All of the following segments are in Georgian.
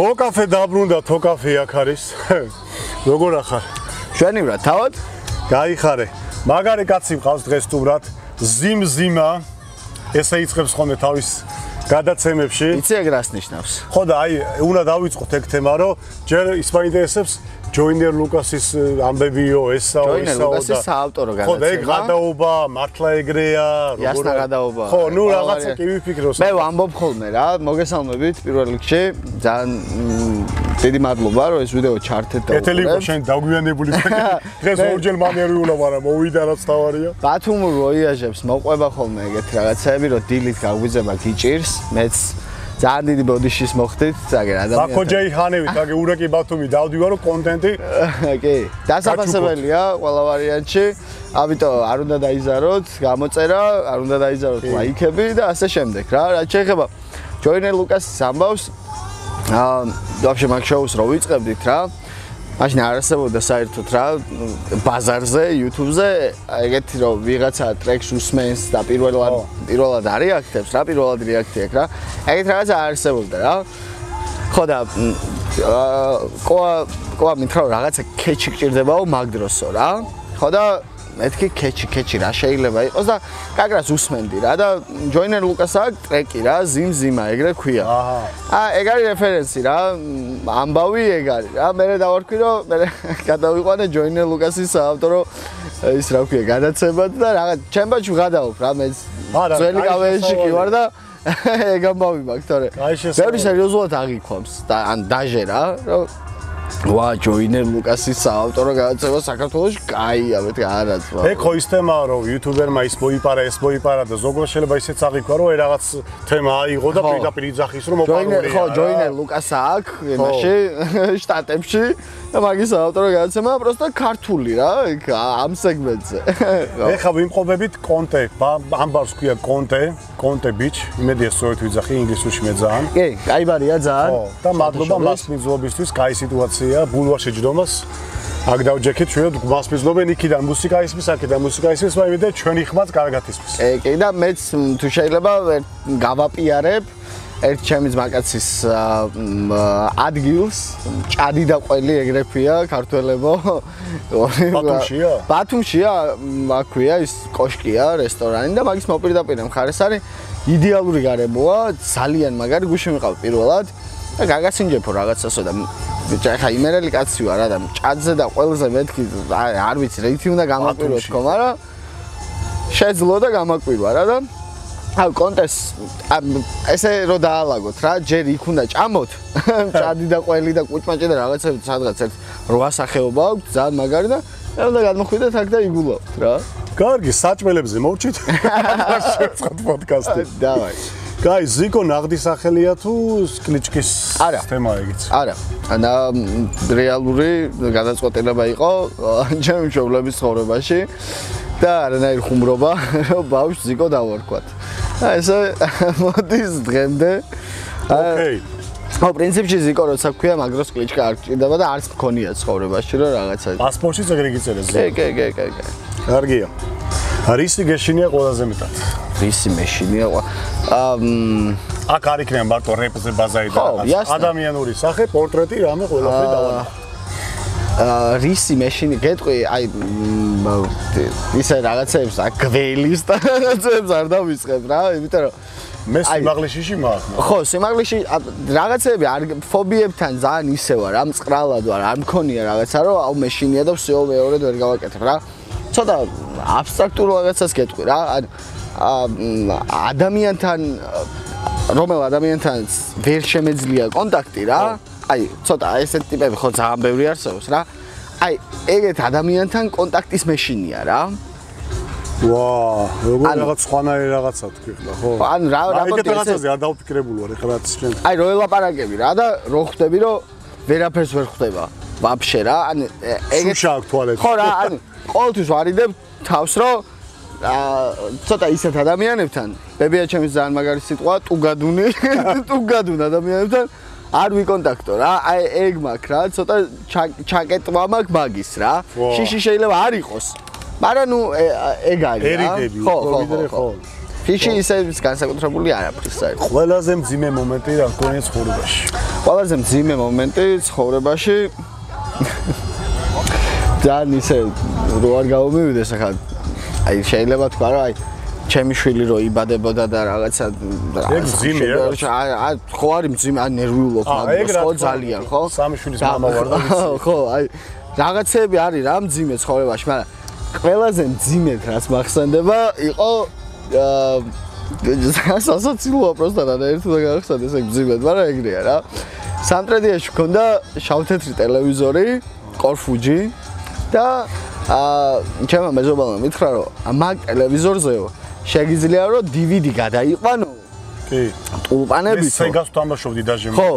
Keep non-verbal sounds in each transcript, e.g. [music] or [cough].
თოკაფე დაბრუნდა, თოკაფე აქ არის. [laughs] როგორ ახარ? ჩვენი ბრა, თავად? გაიხარე. მაგარი კაცი მყავს დღეს თუბრად. ზიმზიმა. ესე იწყებს ხოლმე თავის გადაცემებში. იცი ეგ რას ნიშნავს? ხო და აი, უნდა დავიწყოთ ეგ თემა, რომ ჯერ ის მაინტერესებს ჯოინერ ლუკასის ამბებიო ესაო ესაო და ჯოინერ ლუკასის საავტორო გადაცემა. ხო ეგ გადაობა მართლა ეგრეა, როგორ იასნა გადაობა. ხო, ნუ რაღაცა კი ვიფიქროს. მე ვამბობ ხოლმე რა, მოგესალმებით პირველ რიგში. ძალიან დიდი მადლობა რომ ეს ვიდეო ჩართეთ და ეთელი იყო შენ დაგვიანებული. [laughs] დღეს ორჯერ მანერიულა, მაგრამ მოვიდა რაც თავარია. ბათუმ როიაჟებს მოყვება ხოლმე ეგეთი რაღაცები, რომ დილით გაგვიძება გიჭირს, მეც ძალიან დიდი ბოდიშის მოხდით, ზაგერ ადამიანთან. ბაქოჯეი ხანევი, ზაგერ ურეკი ბათუმი დავდივარო კონტენტი. კი. დასაფასებელია ყველა ვარიანტში. ამიტომ არ უნდა დაიზაროთ, გამოწერა, არ უნდა დაიზაროთ ლაიქები და ასე შემდეგ რა. რაც შეეხება ჯოინერ ლუკასის ამბავს, აა, ვაფშე მაგ შოუს რო ვიწყებდით რა. მაშინ არასებობდა საერთოდ რა ბაზარზე, YouTube-ზე, ეგეთი რომ ვიღაცა ტრეკს უსმენს და პირველად პირველად არეაქტებს რა, პირველად რეაქცია აქვს რა. ეგეთ რაღაცა არასებობდა რა. ხო და ყოა ყოა მითხრა რაღაცა კეჩი გჭირდებაო მაგ დროსო რა. ხო და მეთქი კეჩი კეჩი რა შეიძლება იყოს და კაკრას უსმენდი რა და ჯოინერ ლუკასა ტრეკი რა ზიმ ზიმა ეგრე ქვია. აჰა. აა ეგ არის რეფერენსი რა ამბავი ეგ არის რა. მე დავარქვი რომ მე [laughs] გადავიყვანე ჯოინერ ლუკასის ავტორო ის რა ქვია გადაცემა და რაღაც ჩემბაჩი ვღადაობ რა მე ძველი კავეში კი ვარ და [laughs] ეგ ამბავი მაქვს თორე. ბევრი სერიოზულად აღიქვამს და ან დაჟე რა რომ ვა ჯოინერ ლუკასის საავტორო გადაცემა საქართველოში? კაია მეთქი არაც ვა ეგ ხო ის თემაა რომ იუთუბერმა ის მოიპარა ეს მოიპარა და ზოგო შეიძლება ისეც აღიქვა რომ აი რაღაც თემა აიღო და პირდაპირ იძახის რომ მოპარულია ხო ჯოინერ ლუკასა აქ ენაში [laughs] შტატებში და მაგის საავტორო გადაცემა პროსტა ქართული რა იქ ამ სეგმენტზე. [laughs] ეხა ვიმყობებით კონტე ამ ბარს ქვია კონტე კონტე ბიჩ იმედია სწორედ ვიძახი ინგლისურში მე ძალიან. კი კაი ბარია ძალიან და მადლობა მას მიზლობისთვის კაი სიტუაცია. ბულვარში ჯდომას აქ დავჯექით ჩვენ გვასპიზნობენ იქიდან მუსიკა ისმის აქედან მუსიკა ისმის მაგრამ და ჩვენი ხმაც კარგად ისმის. კი კი და მეც თუ შეიძლება გავაპიარებ ერთ ჩემი ძმაკაცის ადგილს. ჭადი და ყველი ეგრე ქვია ქართველებო. ბათუმშია. [laughs] ბათუმშია აქვია ის კოშკია რესტორანი და მაგის მოპირდაპირე მხარეს არის იდეალური გარემოა ძალიან მაგარი გუში მიყავ პირველად და გაგასინჯეფო რაღაცასო და ბიჭა ხა იმერელი კაცი ვარ რა და ჭადზე და ყველზე მეთქი არ ვიცი რეიტი უნდა გამაკვირვო თქო მაგრამ შეძლო და გამაკვირვა რა და აი კონტეს ესე რო დაალაგოთ რა ჯერ იქ უნდა ჭამოთ [laughs] ჭადი და ყველი და კუჭმაჭი და რაღაცები სადღაც ერთ რვა სახეობა აქვს ძალიან მაგარი და მე უნდა გადმოხვიდეთ აქ და იგულავთ რა. კარგი საჭმელებზე მოვჭით შეწყოთ პოდკასტი დავაი კაი ზიკო ნაღდი სახელია თუ კლიჩკის თემა ეგიც არა ანა რეალური გადაწყვეტილება იყო ჩემი მშობლების ცხოვრებაში და არანაირ ხუმრობა რომ ბავშვს ზიკო დავარქვათ აი ესე [laughs] მოდის დღემდე. ოკეი. ხო, პრინციპში ზიკო როცა ქვია, მაგროს კლიჩკა არ ჭირდება და არც მქონია ცხოვრებაში რომ რაღაცა. პასპორტში ეგრე გიწერეს. კი, კი, კი, კი, კი. კარგია. რისი გეშინია ყველაზე მეტად? რისი მეშინია? აა აქ არ იქნება მარტო რეპზე ბაზარი და ადამიანური სახე, პორტრეტი რამე ყველაფერი დავანახე. რისი მეშინ გეტყვი აი ისე რაღაცებს აგველის და რაღაცებს არ დავიწყებ რა იმიტომ რომ მე სიმაღლეში მაქვს ხო სიმაღლეში რაღაცები არ ფობიებთან ძალიან ისე ვარ ამ წყრალად ვარ არ მქონია რაღაცა რომ აუ მეშინია და ვсё მეორედ ვერ გავაკეთებ რა. ცოტა აბსტრაქტულ რაღაცას გეტყვი რა ანუ ადამიანთან რომელ ადამიანთან ვერ შემეძლია კონტაქტი რა აი ცოტა ესეთ ტიპები ხო ძალიან ბევრი არსებობს რა. აი ეგეთ ადამიანთან კონტაქტის მეშინია რა. ვა როგორ რაღაც სხვანაირი რაღაცა თქვი ხო? ან რა რა ეგეთ რაღაცაზე არ დავფიქრებული ვარ ეხლა რაც შენ აი რო ელაპარაკები რა და რო ხვდები რომ ვერაფერს ვერ ხვდება ვაფშე რა ან ეგეთ შავ თვალებს ხო რა ან ყოველთვის ვარიდებ თავს რომ ცოტა ისეთ ადამიანებთან ბებია ჩემის ძალიან მაგარი სიტყვა ტუგადუნი ტუგადუნ [laughs] ადამიანებთან არ ვიკონტაქტო რა. აი ეგ მაქვს რა, ცოტა ჩაკეტვა მაქვს მაგის რა. შიში შეიძლება არ იყოს. მაგრამ ნუ ეგ არის რა. ხო, ხო, ხო. ფიში ისე განსაკუთრებული არაფრის საერთოდ. ყველაზე მძიმე მომენტი რა გქონია ცხოვრებაში? ყველაზე მძიმე მომენტი ცხოვრებაში [laughs] ძალიან ისე რო არ გამომივიდეს ახლა აი შეიძლება თქვა რა აი ჩემი შვილი რო იბადებოდა და რაღაცა ეგ მძიმეა აი ხო არის მძიმე აი ნერვიულობ მაგას ხო ძალიან ხო? სამი შვილის მამა ვარ და [laughs] ხო აი რაღაცები არის რა მძიმე ცხოვრებაში მაგრამ ყველაზე მძიმედ რაც მახსენდება იყო აა სასაცილოა პროსტა და ერთად გახსენდა ეს მძიმედ მაგრამ ეგრეა რა. სამტრედიაში მქონდა შავთეთრი ტელევიზორი კორფუჯი და აა ჩემო მეზობელმა მითხრა რომ მაგ ტელევიზორზეო შეგიძლია რომ DVD გადაიყვანო. კი. ტულპანები ეს სეგას თამაშობდი დაჟე ხო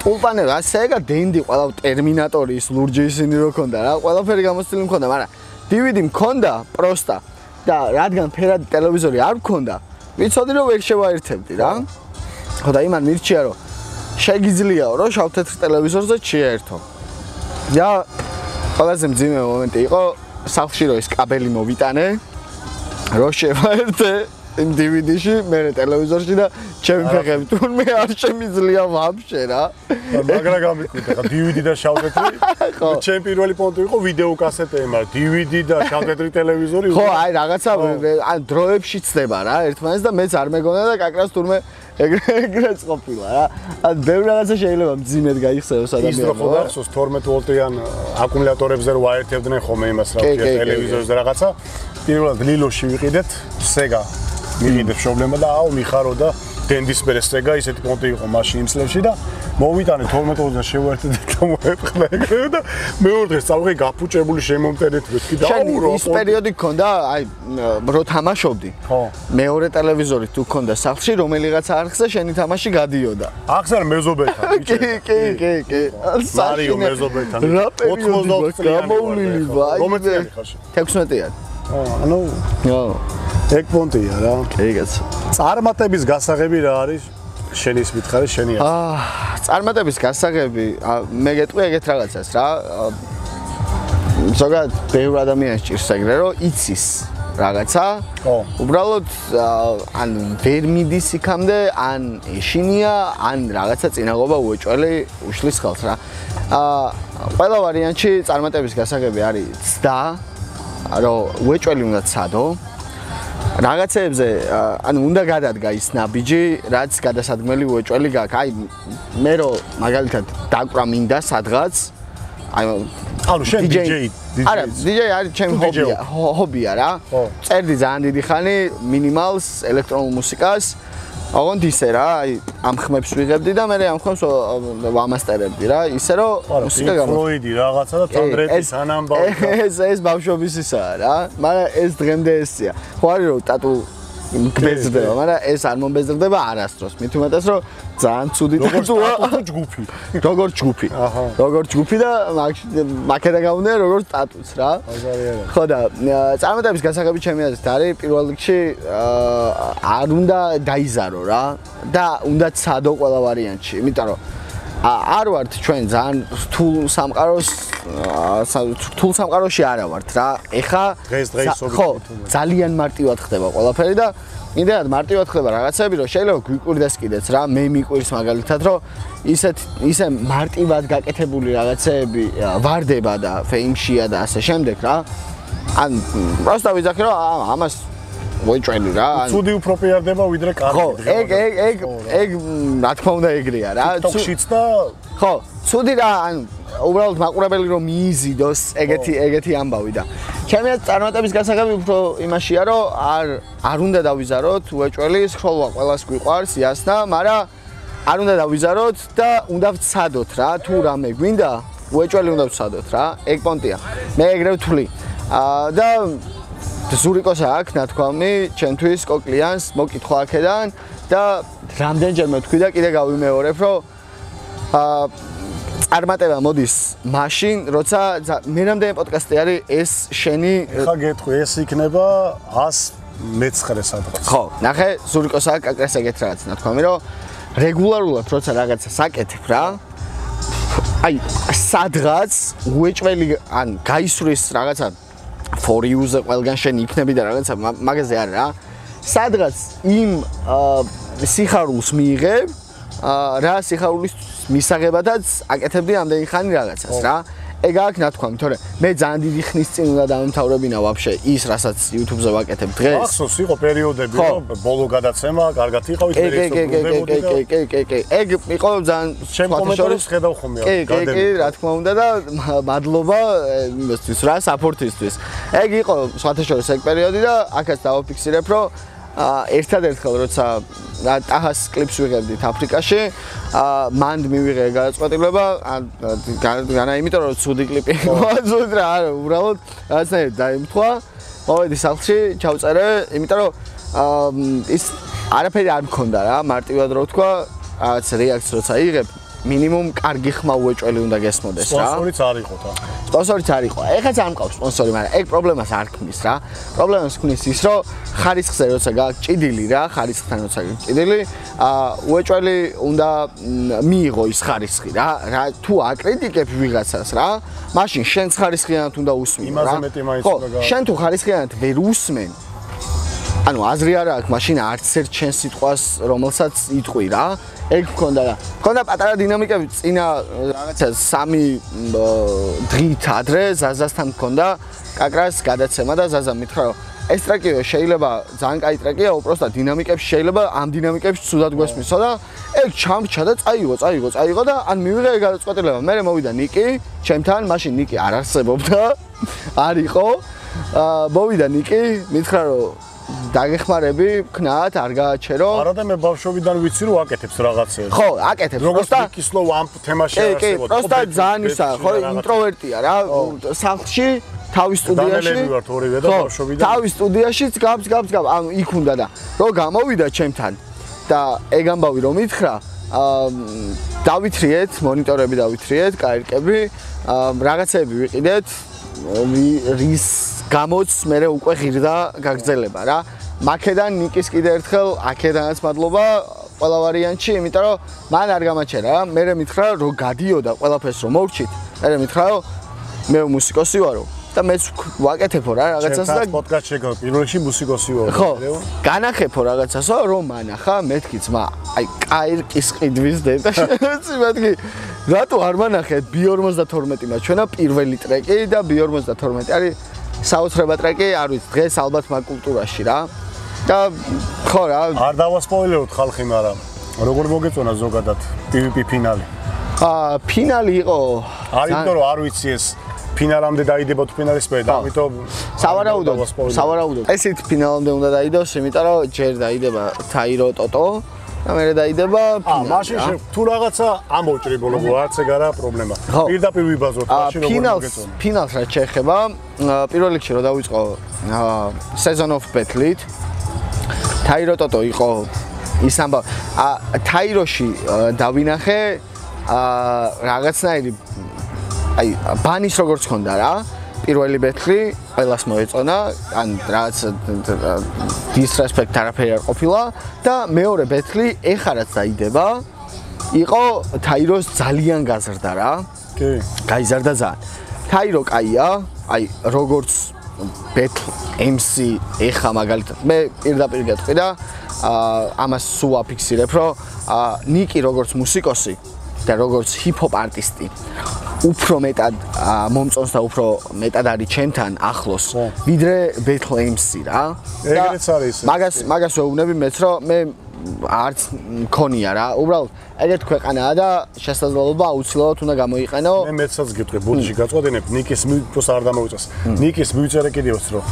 ტულპანები ასეა დენდი ყველა ტერმინატორის ლურჯი ისინი რო ქონდა რა ყველაფერი გამოცდილი მქონდა მაგრამ DVD მქონდა პროსტა. და რადგან ფერადი ტელევიზორი არ მქონდა ვიცოდი რომ ვერ შევაერთებდი რა. ხო და იმან მირჩია რომ შეგიძლიაო რომ შავთეთრ ტელევიზორზე შეერთო და ყველაზე მძიმე მომენტი იყო სახლში რო ეს კაბელი მოვიტანე რო შევაერთე იმ DVD-ში, მე ტელევიზორში და ჩემი ფეხები თურმე არ შემიძლია ვაფშე რა. მაგრა გამიკვირდა ხა DVD და შავთეთრი. [laughs] ხო. ჩემი პირველი პონტი იყო ვიდეო კასეტები, მაგრამ DVD და შავთეთრი ტელევიზორი. ხო, აი რაღაცა ან დროებში ცდება რა, ერთმანეთს და მეც არ მეგონა და კაკრას თურმე ეგრეც ყოფილა რა. ან ბევრ რაღაცა შეიძლება მძიმედ გაიხსენოს ადამიანს. ის რო ხო გახსოვს 12 ვოლტიან აკუმულატორებზე რო აერთებდნენ ხოლმე იმას რა, ტელევიზორზე რაღაცა. პირველად ლილოში ვიყიდეთ Sega მიყიდებს პრობლემა და აუ მიხარო და დენდის პერესტეგა ისეთი პონტი იყო მაშინ იმ წლებში და მოვიტანე 12-ზე შევერთე და მოეპყრა ეგრევე და მეორე დღეს წავიღე გაფუჭებული შემომტერეთ ვეთქი და აუ ის პერიოდი ქონდა აი რო თამაშობდი ხო. მეორე ტელევიზორი თუ ქონდა სახლში რომელიღაც არხზე შენი თამაში გადიოდა. ახსარ მეზობელთან კი კი კი კი. მარიო მეზობელთან 80 წელი გამოვლილი ვაი რომელი ხარში? 16-იანი ანუ ხო ეგ პონტია რა. ეგეც. წარმატების გასაღები რა არის? შენი ის მითხარი შენი არის. აა, წარმატების გასაღები, მე გეტყვი ეგეთ რაღაცას რა. ზოგადად ბევრ ადამიანს ჭირს ეგრე რომ იცის რაღაცა. ხო. უბრალოდ ან ვერ მიდის იქამდე, ან ეშინია, ან რაღაცა წინაღობა უეჭველი უშლის ხელს რა. აა, ყველა ვარიანტში წარმატების გასაღები არის ცდა, რომ უეჭველი უნდა ცადო. რაღაცეებზე ანუ უნდა გადადგა ის ნაბიჯი, რაც გადასადგმელი უეჭველი გაქვს. აი მე რო მაგალითად დაკვრა მინდა სადღაც აი ანუ შენ DJ არა DJ არის ჩემი ჰობია ჰობია რა წერდი ძალიან დიდი ხანი მინიმალს ელექტრონულ მუსიკას აღონდ ისე რა, აი ამ ხმებს ვიღებდი და მე ამ ხმებს ვამასტერებდი რა, ისე რომ მუსიკა გამო. ფლოიდი რაღაცა და თანდრეთი სანამბავი. ეს ეს ბავშვობის ისაა რა, მაგრამ ეს დღემდე ესია. ხო არის რომ ტატუ გბეზდება, მაგრამ ეს არ მომბეზრდება არასდროს. მით უმეტეს რომ ძალიან ცუდი ტატუა. როგორ ჯგუფი? როგორ ჯგუფი? აჰა. როგორ ჯგუფი და მაკედა გაუნდა როგორ სტატუს რა. აზარიერა. ხო და წარმატების გასაღები ჩემი აზრით არის პირველ რიგში არ უნდა დაიზარო რა და უნდა ცადო ყველა ვარიანტში, იმიტომ რომ არ ვართ ჩვენ ძალიან რთულ სამყაროს რთულ სამყაროში არა ვართ რა. ეხა ხო, ძალიან მარტივად ხდება ყველაფერი და იმდენად მარტივად ხდება რაღაცები, რომ შეიძლება გვიკვირდეს კიდეც რა, მე მიკვირს მაგალითად, რომ ისეთ ისე მარტივად გაკეთებული რაღაცები ვარდება და ფეიმშია და ასე შემდეგ რა. ან პროსტა ვიძახი რომ ამას მოიჭველი რა. ცუდი უფრო პიარდება ვიდრე კარგი. ხო, ეგ ეგ ეგ ეგ რა თქმა უნდა ეგრეა რა. ცუდიც და ხო, ცუდი რა, ან უბრალოდ მაყურებელი რომ მიიზიდოს ეგეთი ეგეთი ამბავი და ჩემი წარმატების გასაღები უფრო იმაშია რომ არ არ უნდა დავიზაროთ უეჭველი სკროლვა ყოველას გვიყვარს იასნა, მაგრამ არ უნდა დავიზაროთ და უნდა ვცადოთ რა, თუ რამე გვინდა უეჭველი უნდა ვცადოთ რა, ეგ პონტია. მე ეგრე ვთვლი. აა და ზურიკოს აქვს ნათქვამი ჩემთვის კოკლიანს მოკითხვა აქედან და რამდენჯერმე თქვი და კიდე გავიმეორებ რომ აა წარმატება მოდის მაშინ როცა მე რამდენი პოდკასტი არის ეს შენი ხა გეტყვი ეს იქნება 119 სადღაც. ხო ნახე ზურიკოს აქვს აკრეს ეგეთ რაღაც ნათქვამი რომ რეგულარულად როცა რაღაცა საკეთებ რა აი სადღაც უეჭველი ან გაისვრის რაღაცა for you-ზე ყველგან შენ იქნები და რაღაცა მაგაზე არის რა. სადღაც იმ სიხარულს მიიღებ რა სიხარულის მისაღებადაც აკეთებდი ამდენი ხანი რაღაცას რა ეგ აქ ნათქვამი, თორე მე ძალიან დიდი ხნის წინ უნდა დამთავრებინა ვაფშე ის, რასაც YouTube-ზე ვაკეთებ დღეს. ახსოვს იყო პერიოდები, რომ ბოლო გადაცემა კარგად იყო ის პერიოდი. კი, კი, კი, კი, კი, ეგ იყო ძალიან ჩემ კომენტარებს ხედავ ხოლმე. კი, კი, კი, რა თქმა უნდა და მადლობა იმისთვის რა, საპორტისთვის. ეგ იყო სხვათა შორის ეგ პერიოდი და აქაც დავაფიქსირებ, რომ ერთადერთხელ როცა ტაჰას კლიპს ვიღებდით აფრიკაში, მანდ მივიღე გადაწყვეტილება, განა იმიტომ რომ ცუდი კლიპი იყო, [laughs] ცუდი რა, უბრალოდ რაღაცნაირად დაიმთხვა. მოვედი სახლში, ჩავწერე, იმიტომ რომ ის არაფერი არ მქონდა რა, მარტივად რო თქვა, რაღაც რეაქცია როცა იღებ, მინიმუმ კარგი ხმა უეჭველი უნდა გესმოდეს რა. სპონსორიც არ იყო და. სპონსორიც არ იყო. ეხლა ძალიან მყავს სპონსორი, მაგრამ ეგ პრობლემას არ ქმნის რა. პრობლემას ქმნის ის, რომ ხარისხზე როცა გაჭიდილი რა, ხარისხთან როცა გაჭიდილი, აა უეჭველი უნდა მიიღო ის ხარისხი რა. რა თუ აკრიტიკებ ვიღაცას რა, მაშინ შენ ხარისხიანად უნდა უსმენ რა. იმაზე მეტი მაინც უნდა გა. ხო, შენ თუ ხარისხიანად ვერ უსმენ, ანუ აზრი არა აქვს მაშინ არც ერთ ჩემს სიტყვას რომელსაც იტყვი რა. ეგ მქონდა რა. მქონდა პატარა დინამიკები წინა რაღაცა სამი დღით ადრე ზაზასთან მქონდა კაკრას გადაცემა და ზაზა მითხრა რომ ეს ტრეკიო შეიძლება ძალიან კაი ტრეკია უბრალოდ დინამიკებში შეიძლება ამ დინამიკებში ცუდად გვესმისო და ეგ ჩამრჩა და წაიღო წაიღო წაიღო და ან მივიღე გადაწყვეტილება მე მოვიდა ნიკი ჩემთან მაშინ ნიკი არ არსებობდა. [laughs] არ იყო. აა მოვიდა ნიკი მითხრა რომ დაგეხმარები, ქნათ, არ გააჩერო. არა და მე ბავშვობიდან ვიცი რომ აკეთებს რაღაცეებს. ხო, აკეთებს. პროსტა კისლო ამ თემაში არსებობს. კი, კი, პროსტა ძალიან ისა, ხო, ინტროვერტია რა, სახლში თავის სტუდიაში. დანელები ვართ ორივე და ბავშვობიდან. თავის სტუდიაში გაბს, გაბს, გაბს, ანუ იქ უნდა და რო გამოვიდა ჩემთან და ეგ ამბავი რომ ითხრა, აა დავითრიეთ, მონიტორები დავითრიეთ, კაირკები, აა რაღაცები ვიყიდეთ, რის გამოც მე უკვე ღირდა გაგრძელება რა. მაკედან ნიკის კიდე ერთხელ აქედანაც მადლობა ყველა ვარიანტში, იმიტომ რომ მან არ გამაჩერა. მე მითხრა რომ გადიოდა ყველაფერს რომ მოვჭით. მე მითხრა რომ მე მუსიკოსი ვარო. და მეც ვაკეთებო რა რაღაცას და პოდკასტში გო პირველში მუსიკოსი ვარ ხო განახებო რაღაცასო რომ მანახა მეთქი ძმა აი კაირკის ყიდვის დედა [laughs] შეცი მეთქი რატო არ მანახე B52 მა ჩვენა პირველი ტრეკი და B52 არის საოცრება ტრეკი არ ვიცი დღეს ალბათ მაგ კულტურაში რა. და ხო რა. არ დავასპოილეროთ ხალხი მაგრამ როგორ მოგეწონა ზოგადად PvP ფინალი? აა ფინალი იყო არის იმიტომ რომ არ ვიცი ეს ფინალამდე დაიდება თუ ფინალისტები და ამიტომ სავარაუდოდ სავარაუდოდ. ესეთ ფინალამდე უნდა დაიდოს იმიტომ რომ ჯერ დაიდება თაირო ტოტო მე დაიდება აა მაშინ თუ რაღაცა ამოვჭრი ბოლო არც ეგ არა პრობლემა. პირდაპირ ვიბაზოთ მაშინ როგორ მოგეწონა. ფინალს რა შეეხება? პირველ რიგში რომ დავიწყო season of battle-ით თაირო ტოტო იყო ის ამბა აა თაიროში დავინახე აა რაღაცნაირი აი ბანის როგორც ხონდა რა პირველი ბეთლი ყველას მოეწონა ან რაც დისრესპექტ არაფერი არ ყოფილა და მეორე ბეთლი ეხა რაც დაიდება იყო თაიროს ძალიან გაზრდა რა. კი. გაიზარდა ძალიან. თაირო კაია აი როგორც ბეთლ MC ეხა მაგალითად მე პირდაპირ გეტყვი და ამას სულ აფიქსირებ რომ ნიკი როგორც მუსიკოსი და როგორც ჰიპ-ჰოპ არტისტი უფრო მეტად მომწონს და უფრო მეტად არის ჩემთან ახლოს ვიდრე Bethlehem-ში რა. ეგრეც არის. მაგას მაგას ვეუბნები მეც რომ მე არც მქონია რა. უბრალოდ ეგეთ ქვეყანაა და შესაძლებლობა აუცილებლად უნდა გამოიყენო. მე მეცაც გეტყვი ბუდში გაწყვეტინებ ნიკის მიუწოს არ დამოიწოს. ნიკის მიუწერე კიდევაც რომ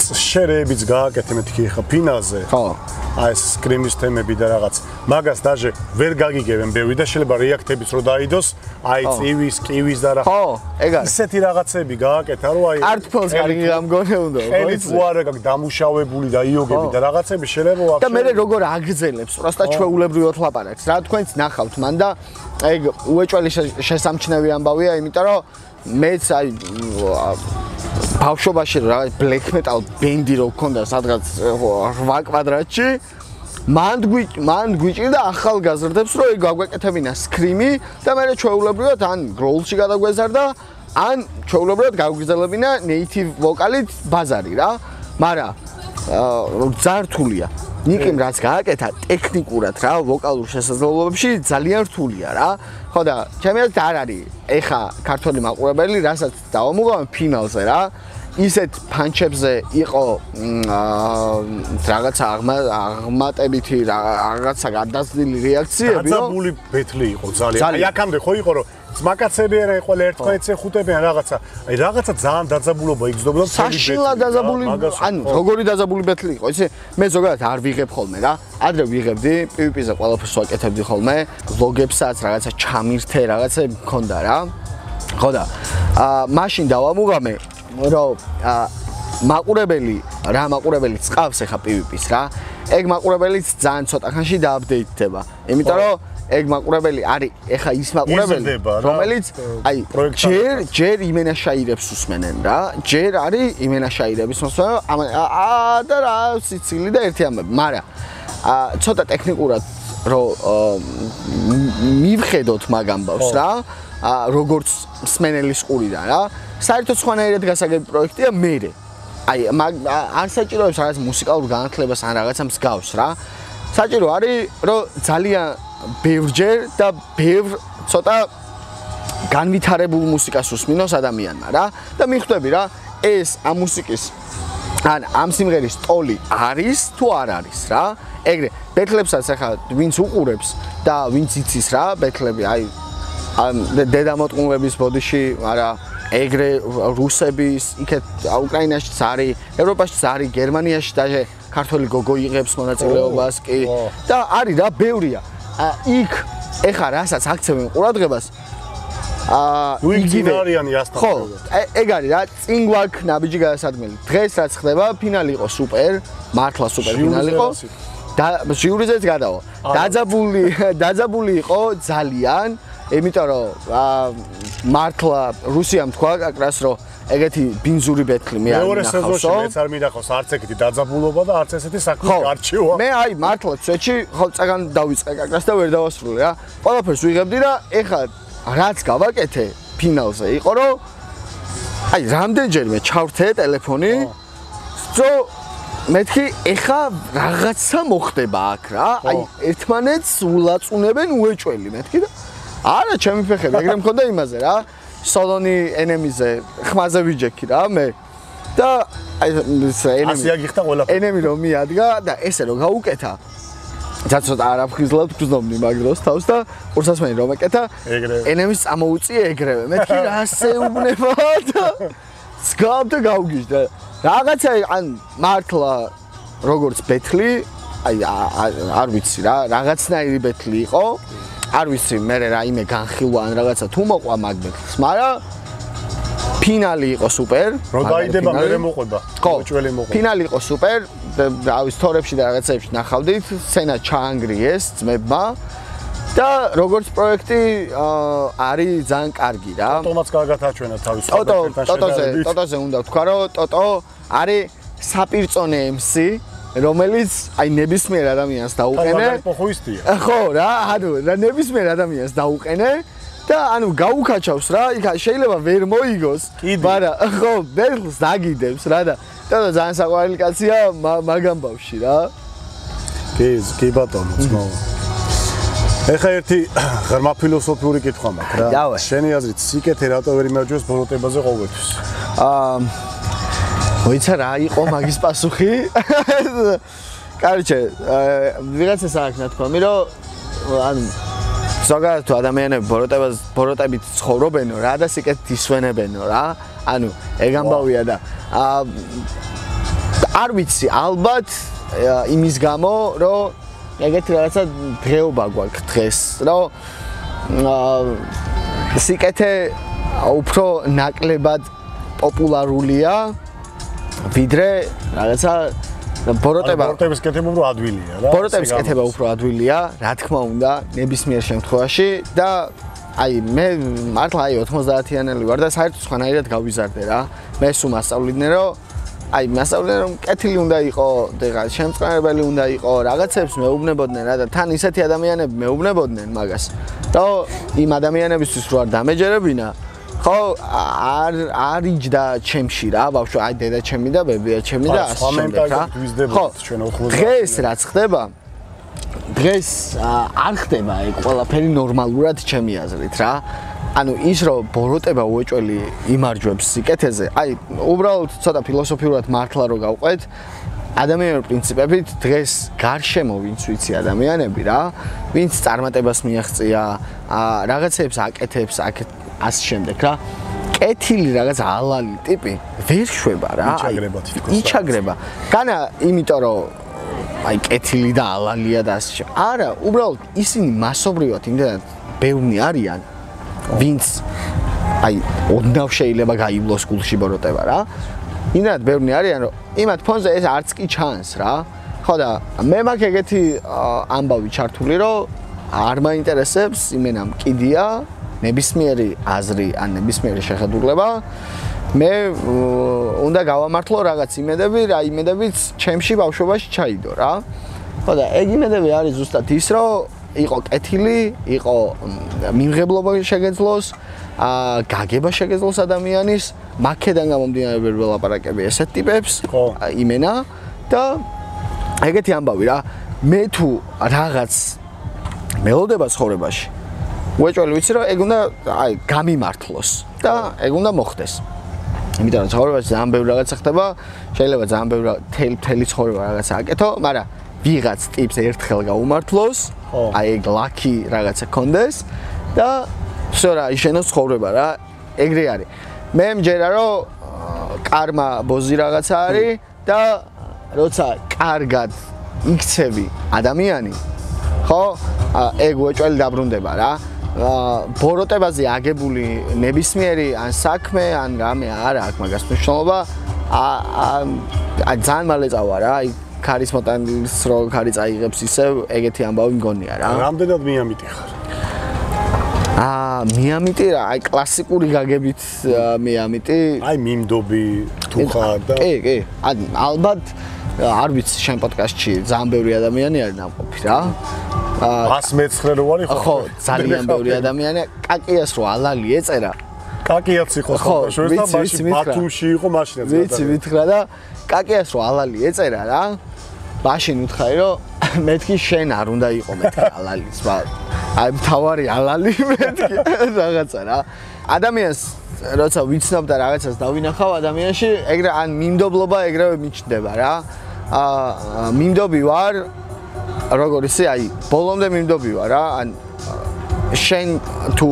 შერეებიც გააკეთე მეთქი ხა ფინალზე. ხო. აი ეს სკრიმის თემები და რაღაც. მაგას დაჟე ვერ გაგიგებენ ბევრი და შეიძლება რეაქტებიც რო დაიდოს აი წივის, კივის და რა. ხო ეგ არის. ისეთი რაღაცები გააკეთა რომ აი არტფონს კარგი გამგონე უნდა ხო ხო არა გაკ დამუშავებული და იოგები და რაღაცები შეიძლება ვაფშე და მე როგორ აგრძელებს პროსტა ჩვეულებრივად ლაპარაკს რა თქვენც ნახავთ მან და ეგ უეჭველი შესამჩნევი ამბავია იმიტომ რომ მეც აი ბავშვობაში რაღაც black metal ბენდი რო გქონდა სადღაც 8 კვადრატში მან მან გვიჭირდა ახალგაზრდებს რომ ეგ გაგვეკეთებინა სკრიმი და მე ჩვეულებრივად ან გროულში გადაგვეზარდა ან ჩვეულებრივად გაგვგზელებინა native ვოკალით ბაზარი რა მაგრამ ძართულია. ნიკიმ რაც გააკეთა ტექნიკურად რა ვოკალურ შესაძლებლობებში ძალიან რთულია რა. ხო და ჩემი აზრით არ არის ეხა ქართული მაყურებელი, რასაც დავამუღავენ ფინალზე რა. ისეთ ფანჩებზე იყო რაღაცა აღმატებითი რაღაცა გადაზრდილი რეაქციები, რომ დაძაბული ბეთლი იყო ძალიან. აი აქამდე ხო იყო რომ ძმაკაცები არა იყო ერთმანეთს ეხუტებიან რაღაცა. აი რაღაცა ძალიან დაძაბულობა იგზნობდა მთელი ბეთლი. საშილა დაძაბული, ანუ როგორი დაძაბული ბეთლი იყო, იცი? მე ზოგადად არ ვიღებ ხოლმე რა. ადრე ვიღებდი, PvP-ზე ყველაფერს ვაკეთებდი ხოლმე, ლოგებსაც, რაღაცა ჩამირთე, რაღაცა მქონდა რა. ხო და აა მაშინ დავამუღამე რომ მაყურებელი რა მაყურებელი წავს ახლა PvP-ს რა. ეგ მაყურებელიც ძალიან ცოტა ხანში დააპდეიტდება. იმიტომ რომ ეგ მაყურებელი არის ახლა ის მაყურებელი რომელიც აი ჯერ ჯერ იმენაშაირებს უსმენენ რა. ჯერ არის იმენაშაირების მოსვლა აა და რა სიცილი და ერთი ამბები, მაგრამ აა ცოტა ტექნიკურად რომ მივხედოთ მაგ ამბავს რა. აა როგორც სმენელის ყურიდან რა. საერთოდ სხვანაირად გასაგები პროექტია მეરે. აი არ საჭიროებს რაღაც მუსიკალურ განათლებას ან რაღაცა მსგავს რა. საჭირო არის რომ ძალიან ბევრჯერ და ბევრ ცოტა განვითარებულ მუსიკას უსმინოს ადამიანმა რა. და მიხვდები რა ეს ამ მუსიკის ან ამ სიმღერის ტოლი არის თუ არ არის რა? ეგრე ბეთლებსაც ახლა ვინც უყურებს და ვინც იცის რა ბეთლები აი ან დედამოტყუნების ბოდიში არა ეგრე რუსების იქეთ უკრაინაშიც არის ევროპაშიც არის გერმანიაში და ქართული გოგო იღებს მონაწილეობას კი. და არის რა ბევრია იქ ეხა რასაც აქცევენ ყურადღებას აა იგივე. არიანი ასთან ხო ეგ არის რა წინ გვაქვს ნაბიჯი გადასადგმელი. დღეს რაც ხდება ფინალი იყო სუპერ მართლა სუპერ ფინალი იყო. და ჟიურიზეც გადავა დაძაბული [laughs] დაძაბული იყო ძალიან იმიტომ რომ მართლა რუსიამ თქვა აკრას რომ ეგეთი ბინზური ბეთლი მე არ მინახავს. მეორე სეზონში მეც არ მინახავს არც ეგეთი დაძაბულობა და არც ესეთი საქმე გარჩევა. მე აი მართლა წეჩი ხო წაგან დავიწყე აკრას და ვერ დავასრულე რა. ყველაფერს ვიღებდი და ეხა რაც გავაკეთე ფინალზე იყო რომ აი რამდენჯერმე ჩავრთე ტელეფონი. ძო მეთქი ეხა რაღაცა მოხდება აქ რა. აი ერთმანეთს ულაწუნებენ უეჭველი მეთქი და არა ჩემი ფეხები ეგრე [laughs] მქონდა იმაზე რა სოლონი ენემიზე ხმაზე ვიჯექი რა მე. და აი ეს ენემი. ასე აგიხდა ყველაფერი. ენემი რომ მიადგა და ესე რომ გაუკეთა. ძაცოთ არ აფხიზლავთ გზნობნი მაგდროს თავს და ყურსასმენი რომ ეკეთა. ენემის წამოუწიე ეგრევე მეთქი რასე უბნება და სკაპ და გაუგიჟდა რაღაცა ან მართლა როგორც ბეთლი აი არ ვიცი რა რაღაცნაირი ბეთლი იყო არ ვიცი მე რაიმე განხილვა ან რაღაცა თუ მოყვა მაგბეთს მაგრამ ფინალი იყო სუპერ. რო დაიდება მე მოყვება მოჭველი მოყვება. ფინალი იყო სუპერ ავის თორებში და რაღაცებში ნახავდით სცენა ჩაანგრიეს ძმებმა. და როგორც პროექტი არის ძალიან კარგი რა. ტოტომაც კარგად აჩვენა თავის ტოტო ტოტოზე ტოტოზე უნდა ვთქვა რომ ტოტო არის საპირწონე MC რომელიც აი ნებისმიერ ადამიანს დაუყენე. ხო რა, ანუ რა ნებისმიერ ადამიანს დაუყენე და ანუ გაუკაჩავს რა, იქ შეიძლება ვერ მოიგოს, მაგრამ ხო, ბერლს დაგიდებს რა და და ძალიან საყვარელი კაცია მაგამ ბავში რა. კი, კი ბატონო, ძმაო. ეხა ერთი ღრმა ფილოსოფიური კითხვა მაქვს რა. შენი აზრით, სიკეთე რატო ვერ იმარჯვებს ბოროტებაზე ყოველთვის? აა მოიცა რა იყო მაგის პასუხი? კარჩე, ვიღაცა საქმე თქვა, რომ ანუ ზოგადად თუ ადამიანები ბოროტებას ბოროტებით ცხოვრობენო რა და სიკეთ ისვენებენო რა. ანუ ეგ ამბავია და აა არ ვიცი, ალბათ იმის გამო, რომ ეგეთი რაღაცა დღეობა გვაქვს დღეს, რომ სიკეთე უფრო ნაკლებად პოპულარულია ვიდრე რაღაცა ბოროტება ბოროტების კეთება უფრო ადვილია რა ბოროტების კეთება უფრო ადვილია რა თქმა უნდა ნებისმიერ შემთხვევაში და აი მე მართლა აი 90-იანელი ვარ და საერთოდ სხვანაირად გავიზარდე რა. მე სულ მასწავლინე რომ აი მასწავლინე რომ კეთილი უნდა იყო და შემწყნარებელი უნდა იყო რაღაცებს მეუბნებოდნენ რა და თან ისეთი ადამიანები მეუბნებოდნენ მაგას. რომ იმ ადამიანებისთვის რო არ დამეჯერებინა ხო არ არიჯდა ჩემში რა ბავშვო აი დედა ჩემი და ბებია ჩემი და ასე შემდეგ რა. ხო დღეს რაც ხდება დღეს არ ხდება აი ყველაფერი ნორმალურად ჩემი აზრით რა. ანუ ის რომ ბოროტება უეჭველი იმარჯვებს სიკეთეზე აი უბრალოდ ცოტა ფილოსოფიურად მართლა რო გავყვეთ ადამიანური პრინციპებით დღეს გარშემო ვინც ვიცი ადამიანები რა ვინც წარმატებას მიაღწია რაღაცებს აკეთებს ას შემდეგ რა. კეთილი რაღაც ალალი ტიპი. ვერ შვება რა. იჩაგრება თვითონ იჩაგრება. განა იმიტომ რომ აი კეთილი და ალალია და ასე არა უბრალოდ ისინი მასობრივად იმდენად ბევრნი არიან ვინც აი ოდნავ შეიძლება გაივლოს გულში ბოროტება რა. იმდენად ბევრნი არიან რომ იმათ ფონზე ეს არც კი ჩანს რა. ხო და მე მაქვს ეგეთი ამბავი ჩართული რომ არ მაინტერესებს იმენამ კიდია ნებისმიერი აზრი ან ნებისმიერი შეხედულება. მე უნდა გავამართლო რაღაც იმედები, რა იმედებიც ჩემში ბავშვობაში ჩაიდო რა. ხო და ეგ იმედები არის ზუსტად ის რომ იყო კეთილი, იყო მიმღებლობა შეგეძლოს, აა გაგება შეგეძლოს ადამიანის, მაქედან გამომდინარე ვერ ველაპარაკები ესეთ ტიპებს, იმენა და ეგეთი ამბავი რა. მე თუ რაღაც მელოდება ცხოვრებაში. უეჭველი ვიცი რომ ეგ უნდა აი გამიმართლოს და ეგ უნდა მოხდეს. იმიტომ რომ ცხოვრებაში ძალიან ბევრი რაღაცა ხდება, შეიძლება ძალიან ბევრი თელი თელი ცხოვრება რაღაცა აკეთო, მაგრამ ვიღაც ტიპს ერთხელ გაუმართლოს, აი ეგ ლაკი რაღაცა კონდეს და всё რა, იშენოს ცხოვრება რა, ეგრე არის. მე მჯერა რომ კარმა ბოზი რაღაცა არის და როცა კარგად იქცევი ადამიანი ხო ეგ უეჭველი დაბრუნდება რა ბოროტებაზე აგებული ნებისმიერი ან საქმე ან რამე არა აქვს მაგას მნიშვნელობა ა ა ძალიან მალე წავა რა აი ქარის მოტანილს რო ქარი წაიღებს ისე ეგეთი ამბავი მგონია რა რამდენად მიამიტი ხარ აა მიამიტი რა, აი კლასიკური გაგებით მიამიტი. აი მიმდობი თუ ხარ და კი, კი. ალბათ არ ვიცი შენ პოდკასტში ძალიან ბევრი ადამიანი არის ნამყოფი რა. აა 119 რო არის ხო? ხო, ძალიან [laughs] ბევრი ადამიანია. კაკიას რო ალალი ეწერა. კაკიაც იყო შენ და მაშინ ბათუმში იყო მაშინაც. ვიცი, მითხრა და კაკიას რო ალალი ეწერა რა. მაშინ უთხარი რომ [laughs] მეთქი შენ არ უნდა იყო მეთქი ალალის ბა აი თავარი ალალი [laughs] მეთქი რაღაცა რა ადამიანს როცა ვიცნობ და რაღაცას დავინახავ ადამიანში ეგრე ან მიმდობლობა ეგრევე მიჩნდება რა აა მიმდობი ვარ როგორ ისე აი ბოლომდე მიმდობი ვარ რა ან შენ თუ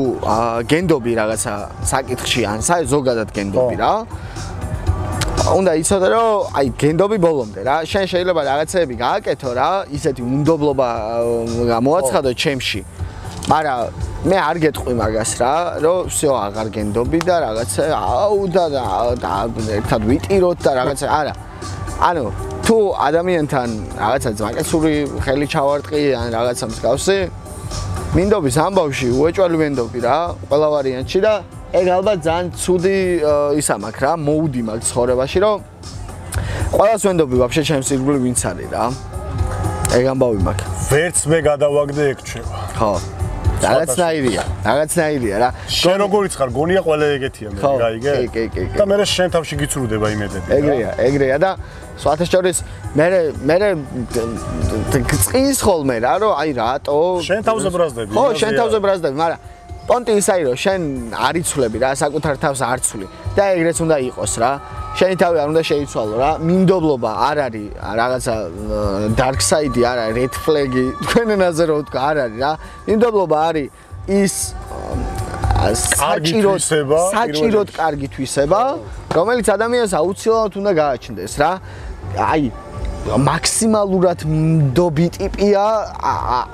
გენდობი რაღაცა საკითხში ან ზოგადად გენდობი რა უნდა იცოდე რომ აი გენდობი ბოლომდე რა შენ შეიძლება რაღაცეები გააკეთო რა ისეთი უნდობლობა გამოაცხადო ჩემში მაგრამ მე არ გეტყვი მაგას რა რომ всё აღარ გენდობი და რაღაცა აუ და და ერთად ვიტიროთ და რაღაცა არა ანუ თუ ადამიანთან რაღაცა ძმაკაცური ხელი ჩავარტყი ან რაღაცა მსგავსი მინდობის ამბავში უეჭველი ვენდობი რა ყველა ვარიანტში და ეგ ალბათ ძალიან ცუდი ისა მაქვს რა, მოუდი მაქვს ცხოვრებაში, რომ ყველას ვენდობი ვაფშე ჩემს ირგვლივ ვინც არის რა. ეგ ამბავი მაქვს. ვერც მე გადავაგდე ეგ ჩება. ხო. რაღაცნაირია, რაღაცნაირია რა. შენ როგორიც ხარ, გონია ყველა ეგეთია მე, გაიგე? კი, კი, კი. და მე შენ თავში გიწრუდება იმედები ეგრეა, ეგრეა და სხვათა შორის მე მე წინს ხოლმე რა, რომ აი რატო? შენ თავზე ბრაზდები. ხო, შენ თავზე ბრაზდები, მაგრამ პონტი ის არის რომ შენ არიცვლები რა საკუთარ თავს არცვლი და ეგრეც უნდა იყოს რა შენი თავი არ უნდა შეიცვალო რა. მინდობლობა არ არის რაღაცა dark side-ი არ არის red flag-ი თქვენ ენაზე რო ვთქვა არ არის რა. მინდობლობა არის ის საჭიროდ საჭიროდ კარგი თვისება რომელიც ადამიანს აუცილებლად უნდა გააჩნდეს რა. აი მაქსიმალურად მინდობი ტიპია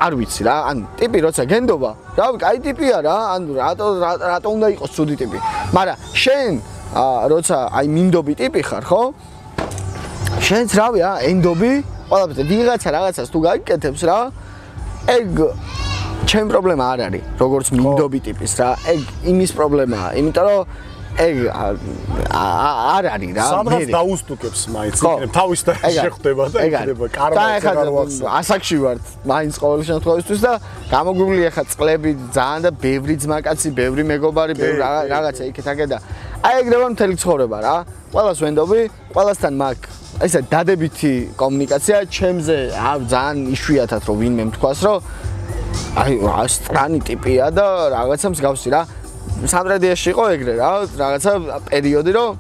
არ ვიცი რა. ან ტიპი როცა გენდობა რა კაი ტიპია რა. ან რატო რატო უნდა იყოს ცუდი ტიპი? მაგრამ შენ როცა აი მინდობი ტიპი ხარ ხო? შენც რავი ა ენდობი ყველაფერზე ვიღაცა რაღაცას თუ გაიკეთებს რა ეგ ჩემ პრობლემა არ არის როგორც მინდობი ტიპის რა. ეგ იმის პრობლემაა. იმიტომ რომ ეგ არ არის რა სადღაც დაუსტუკებს მაინც. იქნებ თავის და შეხვდება და იქნება კარმა და ასაკში ვარ მაინც ყოველ შემთხვევაში და გამოგვივლი ახლა წყლები ძალიან და ბევრი ძმაკაცი ბევრი მეგობარი ბევრი რაღაცა იქეთ აქე და აი ეგრევა მთელი ცხოვრება რა. ყველას ვენდობი ყველასთან მაგ ესა დადებითი კომუნიკაცია ჩემზე. არ ძალიან იშვიათად რომ ვინმე მთქვას რომ აი ასტრანი ტიპია და რაღაცა მსგავსი რა. სამტრედიაში იყო ეგრე რა რაღაცა პერიოდი რომ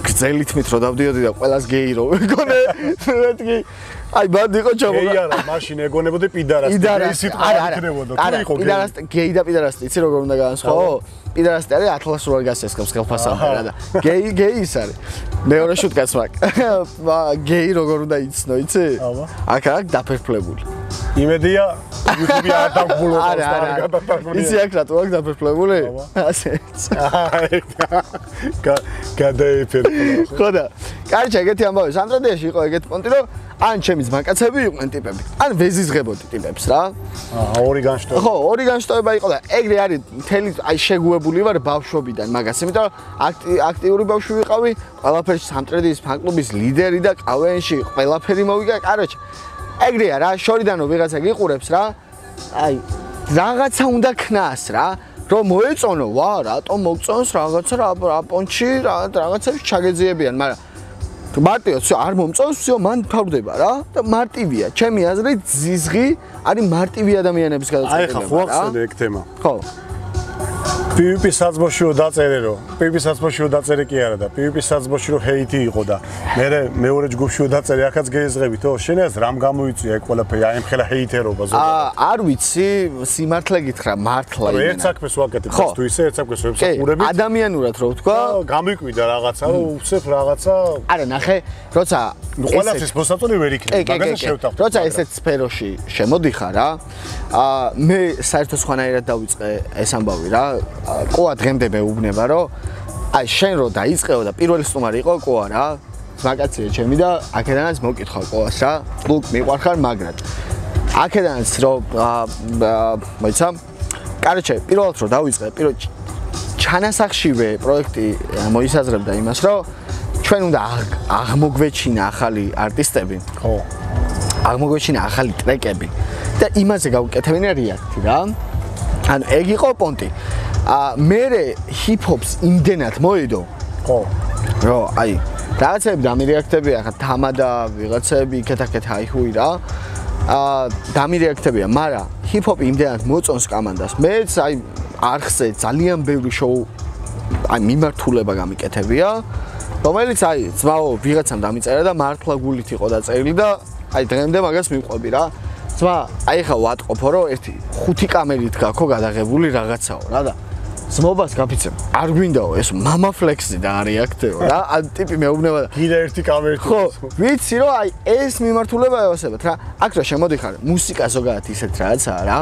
გძელი თმით რომ დავდიოდი და ყველას გეი რო მეკონე მეთქი აი ბანდი იყო ჩამო გეი არა მაშინ ეგონებოდი პიდარასტი სიტყვა იქნებოდა თუ იყო პიდარასტი გეი და პიდარასტი იცი როგორ უნდა განსხვავო? პიდარასტი არის ათლას როარ გასესკავს ხელფასამდე რა და გეი გეი ის არის. მეორე შუტკაც მაგ. გეი როგორ უნდა იცნო იცი? აქ აქ დაფერფლებული. იმედია YouTube-ი არ დაგბულობს არა არა ისი აქ რატო აქ დაფერფლებული? ასე [laughs] გადაიფერფლა ხოდა კარჩა ეგეთი ამბავი. სანდრადიაში იყო ეგეთი პონტი რომ ან ჩემი ზმაკაცები იყვნენ ტიპები. ან ვეზიზღებოდი ტიპებს რა. აა ორი განშტოება. ხო ორი განშტოება იყო და ეგრე არის მთელი აი შეგუებული ვარ ბავშვობიდან მაგას იმიტომ რომ აქტიური ბავშვი ვიყავი ყველაფერში სამტრედიის ფანკლუბის ლიდერი და ყავენში ყველაფერი მოვიგა კაროჩ. ეგრეა რა შორიდან ვიღაცა გიყურებს რა. აი რაღაცა უნდა ქნას რა რომ მოეწონო ვა რატომ მოგწონს რაღაცა რა პონჩი რაღაცა ჩაგეძიებიან მაგრამ მარტივია, всё, არ მომწონს, всё, მან თავდება რა და მარტივია. ჩემი აზრით, ზიზღი არის მარტივი ადამიანების გადაწყვეტილება. აი ხა ხო ახსენე ეგ თემა. ხო. PvP საძბოშიო დაწერე რომ PvP საძბოშიო დაწერე კი არა და PvP საძბოში რომ ჰეითი იყო და მე მეორე ჯგუფშიო დაწერე ახაც გეიზღებითო შენას რამ გამოიწვია ეგ ყველაფერი? აი მხელა ჰეითერობა ზოგადად. აა არ ვიცი სიმართლე გითხრა მართლა იმენა ერთ საქმეს ვაკეთებ თუ ისე ერთ საქმეს ვებსახურები ადამიანურად რო ვთქვა. გამიკვიდა რაღაცა რომ უცებ რაღაცა არა ნახე როცა ყველაფრის მოსაწონი ვერ იქნება მაგაზე შევთავ როცა ესეთ სფეროში შემოდიხარ რა აა მე საერთოდ სხვანაირად დავიწყე ეს ამბავი რა ყოა დღემდე მეუბნება რომ აი შენ რო დაიწყეო და პირველი სტუმარი იყო ყოა რა მაგაცია ჩემი და აქედანაც მოკითხა ყოას რა. ლუკ მიყვარხარ მაგრად. აქედანაც რო მოიცა კაროჩე პირველად რო დაიწყე პირველ ჩანასახშივე პროექტი მოისაზრებდა იმას რომ ჩვენ უნდა აღმოგვეჩინა ახალი არტისტები. ხო. აღმოგვეჩინა ახალი ტრეკები. და იმაზე გავუკეთებინა რეაქტი რა. ანუ ეგ იყო პონტი მე ჰიპ-ჰოპს იმდენად მოედო? ხო. რომ აი რაღაცები დამირეაქტებია ხა თამადა ვიღაცები იქეთ-აქეთ აი ჰუი რა. ა დამირეაქტებია მაგრამ ჰიპ-ჰოპი იმდენად მოწონს კომანდას მეც აი არხზე ძალიან ბევრი შოუ აი მიმართულება გამიკეთებია რომელიც აი ძმაო ვიღაცამ დამიწერა და მართლა გულით იყო დაწერილი და აი დღემდე მაგას მიყვები რა. ძმა აი ხა ვატყობო რომ ერთი ხუთი კამერით გაქო გადაღებული რაღაცაო რა და ზმობას გაფიცებ. არ გვინდაო ეს мама ფლექსი და არეაქტეო რა. [laughs] ან ტიპი მეუბნება და კიდე ერთი კამერით. ხო, ვიცი რომ აი ეს მიმართულება ევასებათ რა. აქ რა შემოდიხარ, მუსიკა ზოგადად ისეთ რაღაცაა რა.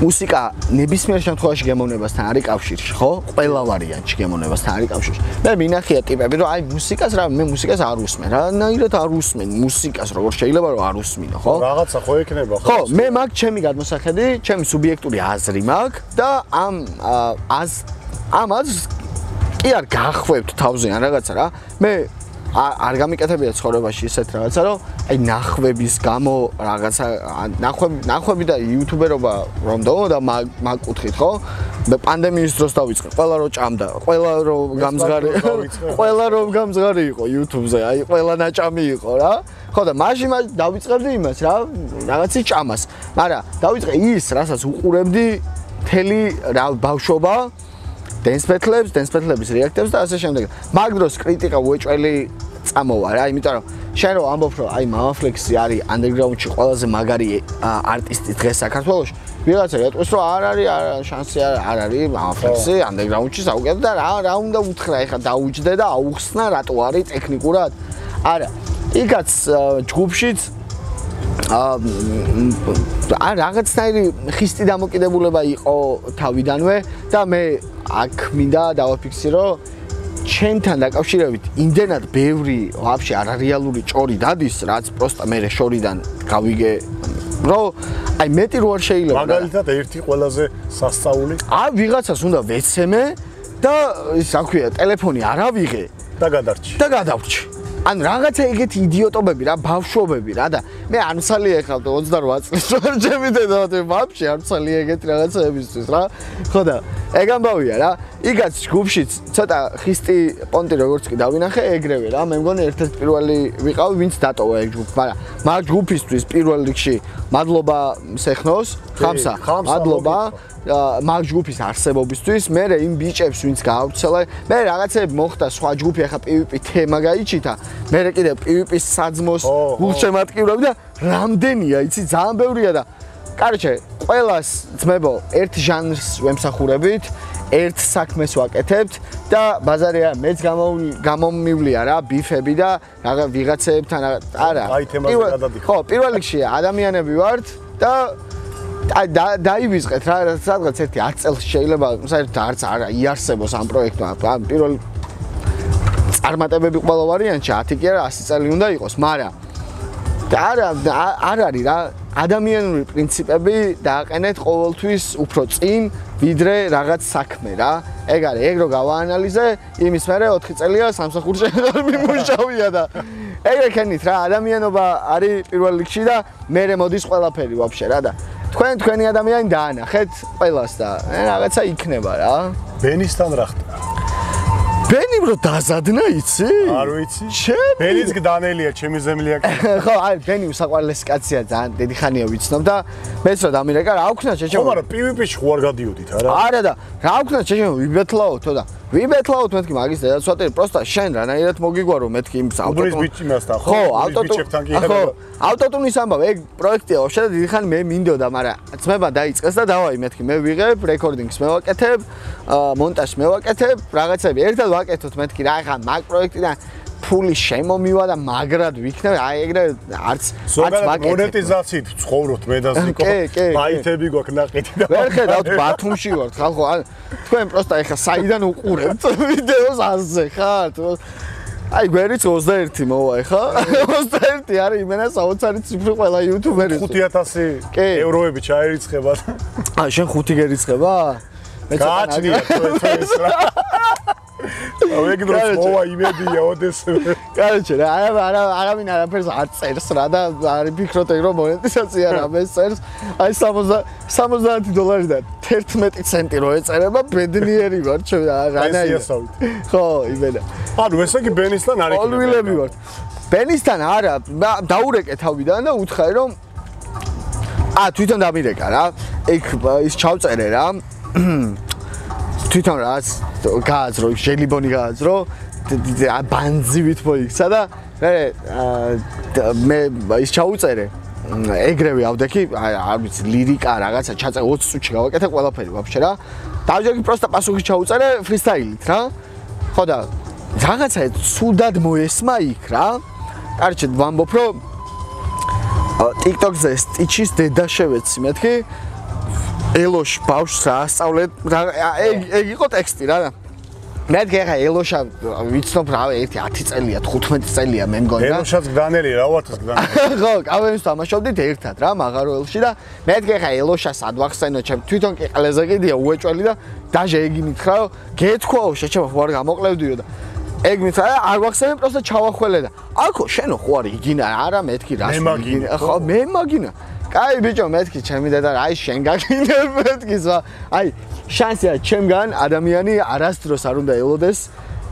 მუსიკა ნებისმიერ შემთხვევაში გემოვნებასთან არის კავშირში, ხო? ყველა ვარიანტში გემოვნებასთან არის კავშირში. მე მინახია ტიპები, რომ აი მუსიკას რა, მე მუსიკას არ უსმენ. რა, ნაირად არ უსმენ მუსიკას, როგორ შეიძლება რომ არ უსმინო, ხო? რაღაცა ხო ექნება, ხო? ხო, მე მაგ ჩემი გადმოსახედი, ჩემი სუბიექტური აზრი მაქვს და ამ აზ ამ აზრს კი არ გახვევთ თავზე ან რაღაცა რა. მე არ გამიკეთებია ცხოვრებაში ესეთ რაღაცა რომ აი ნახვების გამო რაღაცა ნახვები ნახვები და იუთუბერობა რომ დო და მაგ კუთხით ხო? მე პანდემიის დროს დავიწყე. ყველა რო ჭამდა ყველა რო გამზღარი [laughs] ყველა რო გამზღარი იყო იუთუბზე აი ყველა ნაჭამი იყო რა. ხო და მაშინ მაშინ დავიწყებდი იმას რა რაღაცი ჭამას. მაგრამ დავიწყე ის რასაც უყურებდი თელი რა ბავშვობა დენსპეთლებს, დენსპეთლების რეაქტებს და ასე შემდეგ. მაგ დროს კრიტიკა უეჭველი წამოვა რა, იმიტომ რომ შენ რო ამბობ რომ აი მამაფლექსი არის ანდერგრაუნდში ყველაზე მაგარი არტისტი დღეს საქართველოში, ვიღაცა ეტყვის რომ არ არის შანსი არ არის მამაფლექსი ანდერგრაუნდში საუკეთესო და რა რა უნდა უთხრა ეხა დაუჯდე და აუხსნა რატო არის ტექნიკურად? არა. იქაც ჯგუფშიც აა რაღაცნაირი ხისტი დამოკიდებულება იყო თავიდანვე და მე აქ მინდა დავაფიქსირო ჩვენთან დაკავშირებით იმდენად ბევრი ვაფშე არარეალური ჭორი დადის რაც პროსტა მე შორიდან გავიგე რომ აი მეტი რო არ შეიძლება მაგალითად ერთი ყველაზე სასწაული აი ვიღაცას უნდა ვეცემე და ის რა ქვია, ტელეფონი არ ავიღე და გადარჩი. და გადავრჩი. ან რაღაცა ეგეთი იდიოტობები რა, ბავშვობები რა და მე არ მსალი ეხავ 28 წლის ვარ ჩემი დედამიწა ვაფშე არ მსალი ეგეთი რაღაცებისთვის რა. ხო და ეგ ამბავია რა. იგაც ჯგუფშიც ცოტა ხისტი პონტი როგორც კი დავინახე ეგრევე რა. მე მგონი ერთ-ერთი პირველი ვიყავ ვინც დატოვა ეგ ჯგუფი, მაგრამ მაგ ჯგუფისთვის პირველ რიგში მადლობა სეხნოს, ხამსა. მადლობა. მაგ ჯგუფის არსებობისთვის, მე იმ ბიჭებს ვინც გაავრცელა, მე რაღაცები მოხდა სხვა ჯგუფი ახლა PvP თემა გაიჩითა, მე კიდე PvP-ის საძმოს გულშემატკივრები და რამდენია, იცი, ძალიან ბევრია და კაროჩე, ყოველას ძმებო, ერთ ჟანრს ვემსახურებით, ერთ საქმეს ვაკეთებთ და ბაზარია მეც გამომივლია რა, ბიფები და რაღა ვიღაცებთან არა. აი თემაზე გადადიხარ. ხო, პირველ რიგში ადამიანები ვართ და აი დაივიზყეთ რა სადღაც ერთი 10 წელს შეიძლება საერთოდ არც არ იარსებოს ამ პროექტმა. ამ პირველ წარმატებები ყველა ვარიანტში 10 კი არა 100 წელი უნდა იყოს მაგრამ არა არ არის რა. ადამიანური პრინციპები დააყენეთ ყოველთვის უფრო წინ ვიდრე რაღაც საქმე რა. ეგ არის ეგ რო გავაანალიზე იმის მერე 4 წელია სამსახურში აღარ [laughs] მიმუშავია და ეგ ეკენით რა ადამიანობა არის პირველ რიგში და მე მოდის ყველაფერი ვაფშე რა და თქვენ თქვენი ადამიანი დაანახეთ ყველას და რაღაცა იქნება რა. ბენისთან რა ხდება? ბენი რო დაზადნა იცი? არ ვიცი. ჩემი ბენის გდანელია, ჩემი ზემლია. [laughs] ხო, აი ბენი უსაყვარლესი კაცია ძალიან დიდი ხანია ვიცნობ და მეც რა დამირეკა რა აქვს ნა შეშო. ხო, მაგრამ PVP-ში ხო არ გადიოდით არა? არა და რა აქვს ნა შეშო, ვიბეთლაო თო და ვიბეთლაოთ მეთქი მაგის დედაცვატერი პროსტა შენ რანაირად მოგიგვარო მეთქი იმ ავტოტუნის ბიჭიმასთან ხო ავტოტუნის ხო ავტოტუნის ამბავ ეგ პროექტია ვაფშე და დიდი ხანი მე მინდოდა მაგრამ ძმება დაიწყეს და დავაი მეთქი მე ვიღებ რეკორდინგს მე ვაკეთებ მონტაჟს მე ვაკეთებ რაღაცები. ერთად ვაკეთოთ მეთქი რა ხა მაგ პროექტიდან ფული შემომივა და მაგრად ვიქნებ აი ეგრე არც არც მაგეთ მონეტიზაციით ცხოვრობთ მე და ზიკო ბაითები გვაქვს ნაყიდი და ვერ ხედავთ ბათუმში ვართ ხალხო ან თქვენ პროსტა ეხა საიდან უყურებთ ვიდეოს ასე ხართ აი გვერდით 21 მოვა ეხა. 21 არის იმენა საოცარი ციფრი ყველა იუთუბერის 5000 ევროები ჩაერიცხება აა შენ 5 გერიცხება. მე გააჩნია თუ ეს რა ეგ დროს მოვა იმედია ოდესმე. კაროჩე რა არა არა არავინ არაფერს არ წერს რა და არის ფიქრობ ეგ რომ მონეტიზაცია რა მე წერს. აი 60 70 დოლარი და 11 ცენტი რო ეწერება ბედნიერი ვარ ჩვენ რანაირად ხო იმენა. ანუ ესე იგი ბენისთან არის ოლვილები ვარ ბენისთან არა დაურეკე თავიდან და უთხარი რომ ა თვითონ დამირეკა რა. ეგ ის ჩავწერე რა თვითონ რაც გააძრო ჟელიბონი გააძრო ბანძივით მოიქცა და მე მე ის ჩაუწერე. ეგრევე ავდექი არ ვიცი ლირიკა რაღაცა ჩაწე 20 წუთში გავაკეთე ყველაფერი ვაფშე რა. დავჯერგი პროსტა პასუხი ჩაუწერე ფრისტაილით რა. ხო და რაღაცა ცუდად მოესმა იქ რა. კარჩე ვამბობ რომ TikTok-ზე სტიჩის დედა შევეცი მეთქი ელოშ ბავშვს რა ასწავლეთ ეგ ეგ იყო ტექსტი რა. მე გეხა ელოშა ვიცნობ რა ერთი 10 წელია 15 წელია მე მგონი რა. ელოშაც გდანელი რა ვართ გდანელი? [laughs] ხო კავენს თამაშობდით ერთად რა მაღაროელში და მე გეხა ელოშას ადვახსენო ჩემ თვითონ კი ყველაზე კიდია უეჭველი და დაჟე ეგი მითხრა გეთქვაო შეჩება ხო არ გამოკლევდიო და ეგ მითხრა არ ვახსენე პროსტა ჩავახველე და აქო შენო ხო არ იგინა არა მეთქი რა ხო მე მაგინა კაი ბიჭო მეთქი ჩემი დედა აი შენ გაგინებ [laughs] მეთქი ზა აი შანსია ჩემგან ადამიანი არასდროს არ უნდა ელოდეს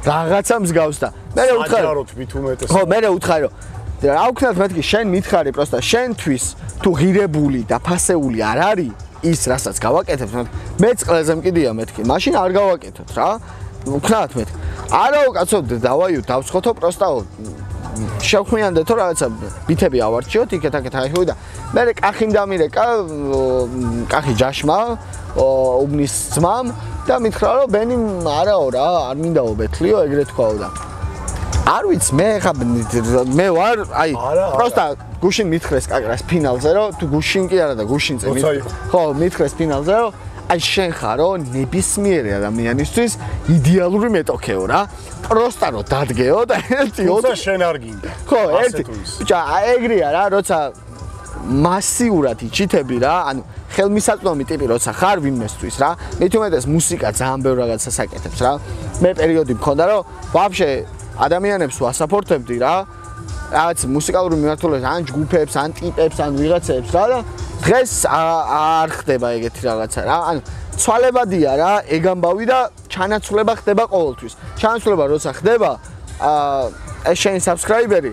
რაღაცა მსგავს და. მე უთხარი საჯაროდ მით უმეტეს ხო მე უთხარი რომ რა ვქნათ მეთქი შენ მითხარი პროსტა შენთვის თუ ღირებული და ფასეული არ არის? ის რასაც გავაკეთებ მეც ყველაზე მკიდია მეთქი მაშინ არ გავაკეთოთ რა. ვქნათ მეთქი არაო კაცო დავაიო დავცხოთო პროსტაო შევხვიანდეთო რაღაცა ბითები ავარჩიოთ იქეთ აქეთ აიხო და მე კახი დამირეკა კახი ჯაშმა უბნის ძმამ და მითხრა რომ ბენი არაო რა არ მინდაო ბეთლიო ეგრე თქვაო და არ ვიცი მე ხა მე ვარ აი პროსტა გუშინ მითხრეს კაკრას ფინალზე რომ თუ გუშინ კი არა და გუშინზე ხო მითხრეს ფინალზე რომ აი შენ ხარო ნებისმიერი ადამიანისთვის იდეალური მეტოქეო რა. პროსტა რო დადგეო და ერთი ოცა შენ არ გინდა. ხო, ერთი. ბიჭა, ეგრეა რა, როცა მასიურად იჩითები რა, ანუ ხელმისაწვდომი ტიპი როცა ხარ ვინმესთვის რა. მით უმეტეს მუსიკა ძალიან ბევრ რაღაცას აკეთებს რა. მე პერიოდი მქონდა რომ ვაფშე ადამიანებს ვასაპორტებდი რა. რაღაც მუსიკალური მიმართულებით ან ჯგუფებს, ან ტიპებს, ან ვიღაცებს რა და დღეს არ ხდება ეგეთი რაღაცა რა. ანუ ცვალებადია რა, ეგ ამბავი და ჩანაცვლება ხდება ყოველთვის. ჩანაცვლება როცა ხდება, აა შენი subscriber-ი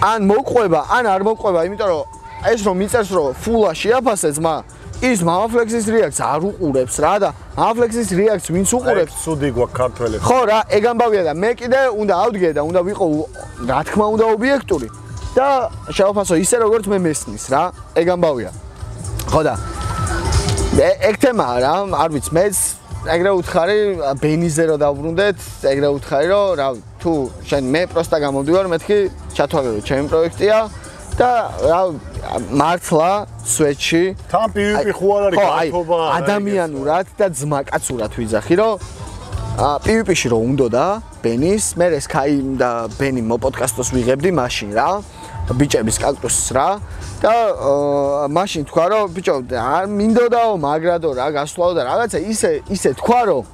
ან მოყვება, ან არ მოყვება, იმიტომ რომ ეს რომ მიწერს რომ ფულა შეაფასე ძმა, ის მამაფლექსის რეაქცს არ უყურებს რა და მამაფლექსის რეაქცს ვინც უყურებს? ცუდი გვაქვს ქართველებს. ხო რა, ეგ ამბავია და მე კიდე უნდა ავდგე და უნდა ვიყო რა თქმა უნდა ობიექტური და შეაფასო ისე როგორც მე მესნის რა, ეგ ამბავია. ხო და ეგ თემაა რა, არ ვიცი, მეც ეგრე უთხარი ბენიზე რომ დავბრუნდეთ, ეგრე უთხარი რომ რა თუ შენ მე პროსტა გამოდივარ, მეთქი ჩათვალე რომ ჩემი პროექტია და რა მართლა სვეჩი თან PVP ხო არ არის გათობა ადამიანურად და ძმაკაცურად ვიძახი რომ PVP-ში რო უნდოდა ბენის მე ეს კაი და ბენი მოპოდკასტოს ვიღებდი მაშინ რა ბიჭების კაქტუსს რა და მაშინ თქვა რომ ბიჭო არ მინდოდაო მაგრადო რა გასვლაო და რაღაცა ისე ისე თქვა რომ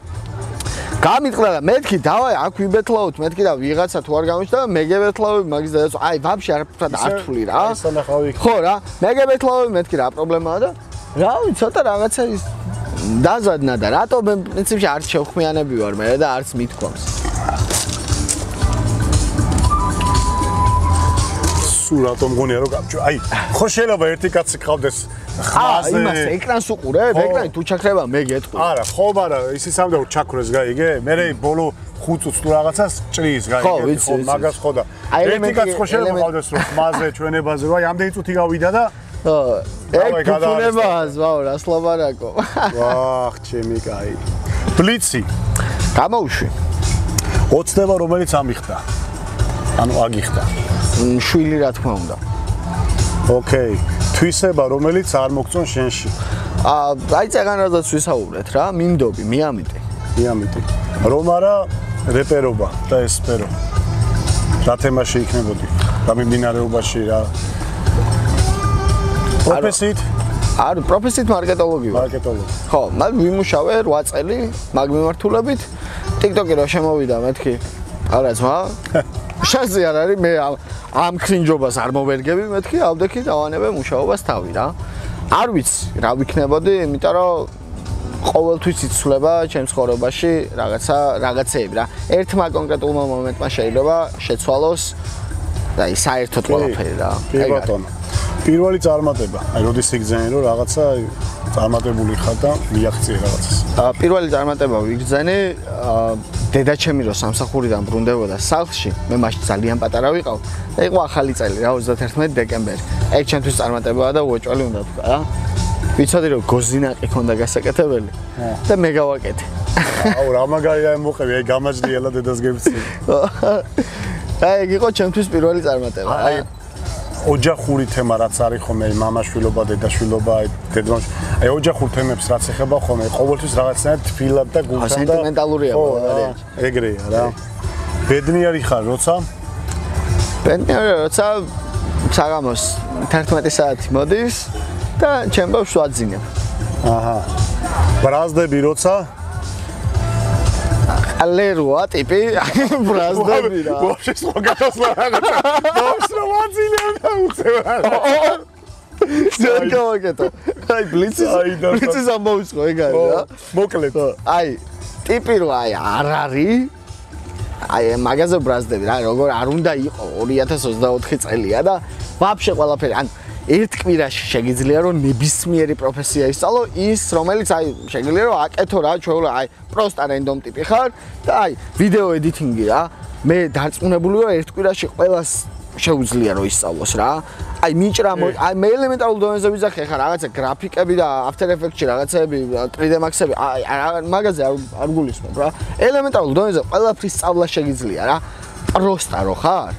გამიტყდა და მეთქი დავაი აქ ვიბეთლავთ მეთქი და ვიღაცა თუ არ გამიშთა მე გებეთლავები მაგის და აი ვაფშე არ ართული რა. ხო რა მე გებეთლავები მეთქი რა პრობლემაა და რა ვიცი ცოტა რაღაცა ის დაზადნა და რატო მე პრინციპში არც შევხმიანები ვარ მე და არც მithქვამს სულ რატომ გონია რომ გამჭო აი ხო შეიძლება ერთი კაცი ყავდეს ხმაზე? აა იმას ეკრანს უყურებ ეკრანი თუ ჩაქრება მე გეტყვი. არა ხო მაგრამ ისე სამდე ჩაქრეს გაიგე მე ბოლო 5 წუთს თუ რაღაცას ჭრის გაიგე ხო მაგას ხო და ერთი კაცი ხო შეიძლება ყავდეს რომ ხმაზე ჩვენებაზე რა ამდენი წუთი გავიდა და ეგ ფუნებაა ზვაო რა სლობარაკო ვახ ჩემი კაი. ბლიცი. გამოვში ოცნება რომელიც ამიხდა. ანუ აგიხდა შვილი რა თქმა უნდა. ოკეი თვისება რომელიც არ მოგწონ შენში. აა აი წეგანადაც ვისაუბრეთ რა მინდობი მიამიტი მიამიტი რომ არა რეპერობა და ესპერო რა თემაში იქნებოდი? და მიმდინარეობაში რა? პროფესიით? არ პროფესიით მარკეტოლოგი მარკეტოლოგი ხო მაგ ვიმუშავე 8 წელი მაგ მიმართულებით. TikTok-ი რა შემოვიდა მეთქი არა ძმა. შანსი არ არის მე ამ ქრინჯობას არ მოვერგები მეთქი ავდექი დავანებე მუშაობას თავი რა. არ ვიცი რა ვიქნებოდი იმიტომ რომ ყოველთვის იცვლება ჩემს ხორობაში რაღაცა რაღაცეები რა. ერთმა კონკრეტულმა მომენტმა შეიძლება შეცვალოს და ის საერთოდ ყველაფერი რა. კი ბატონო. პირველი წარმატება. აი როდის იგზენი რომ რაღაცა წარმატებული ხარ და მიაღწიე რაღაცას პირველი წარმატება ვიგზენი დედაჩემი რო სამსახურიდან ბრუნდებოდა სახლში, მე მაშინ ძალიან პატარა ვიყავ და იყო ახალი წელი რა 31 დეკემბერი. ეგ ჩემთვის წარმატებაა და უოჭველი უნდა თქვა რა. ვიცოდი რომ გოზინაყი ქონდა გასაკეთებელი და მე გავაკეთე. აუ რა მაგარია მოყევი, აი გამაჯდიელა დედას გებცი. [laughs] აი ეგ იყო ჩემთვის პირველი წარმატება. აი ოჯახური თემა რაც არის ხოლმე მამაშვილობა, დედაშვილობა, აი დედმოშ. აი ოჯახურ თემებს რაც ეხება ხოლმე ყოველთვის რაღაცნაირად თბილად და გულთან და სენტიმენტალურია ბოლარია. ეგრეა რა. ბედნიერი ხარ, როცა? ბედნიერი როცა საღამოს 11 საათი მოდის და ჩემბავს ვაძინებ. აჰა. ბრაზდები როცა? ალეროა ტიპი ბრაზდები რა. ვაფშე სხვა გადასვლა რაღაცა. ვაძილებ და ზოგადად. აი ბლიცი. აი და ბლიცი ამოიწყო ეგ არის რა. მოკლედ. აი ტიპი რო აი არ არის აი მაგაზე ბრაზდები რა როგორ არ უნდა იყო 2024 წელია და ვაფშე ყველაფერი ან ერთ კვირაში შეგიძლია რომ ნებისმიერი პროფესია ისწავლო ის რომელიც აი შეგიძლია რომ აკეთო რა ჩვეულა აი პროსტა რენდომ ტიპი ხარ და აი ვიდეო ედიტინგი რა მე დარწმუნებული ვარ ერთ კვირაში ყველას შეუძლია რომ ისწავლოს რა აი მიჭრა აი მე ელემენტარულ დონეზე ვიზახე ხა რაღაცა გრაფიკები და after effects-ი რაღაცები 3D Max-ები აი მაგაზე არ გულისხმობ რა ელემენტარულ დონეზე ყველაფრის სწავლა შეგიძლია რა პროსტა რო ხარ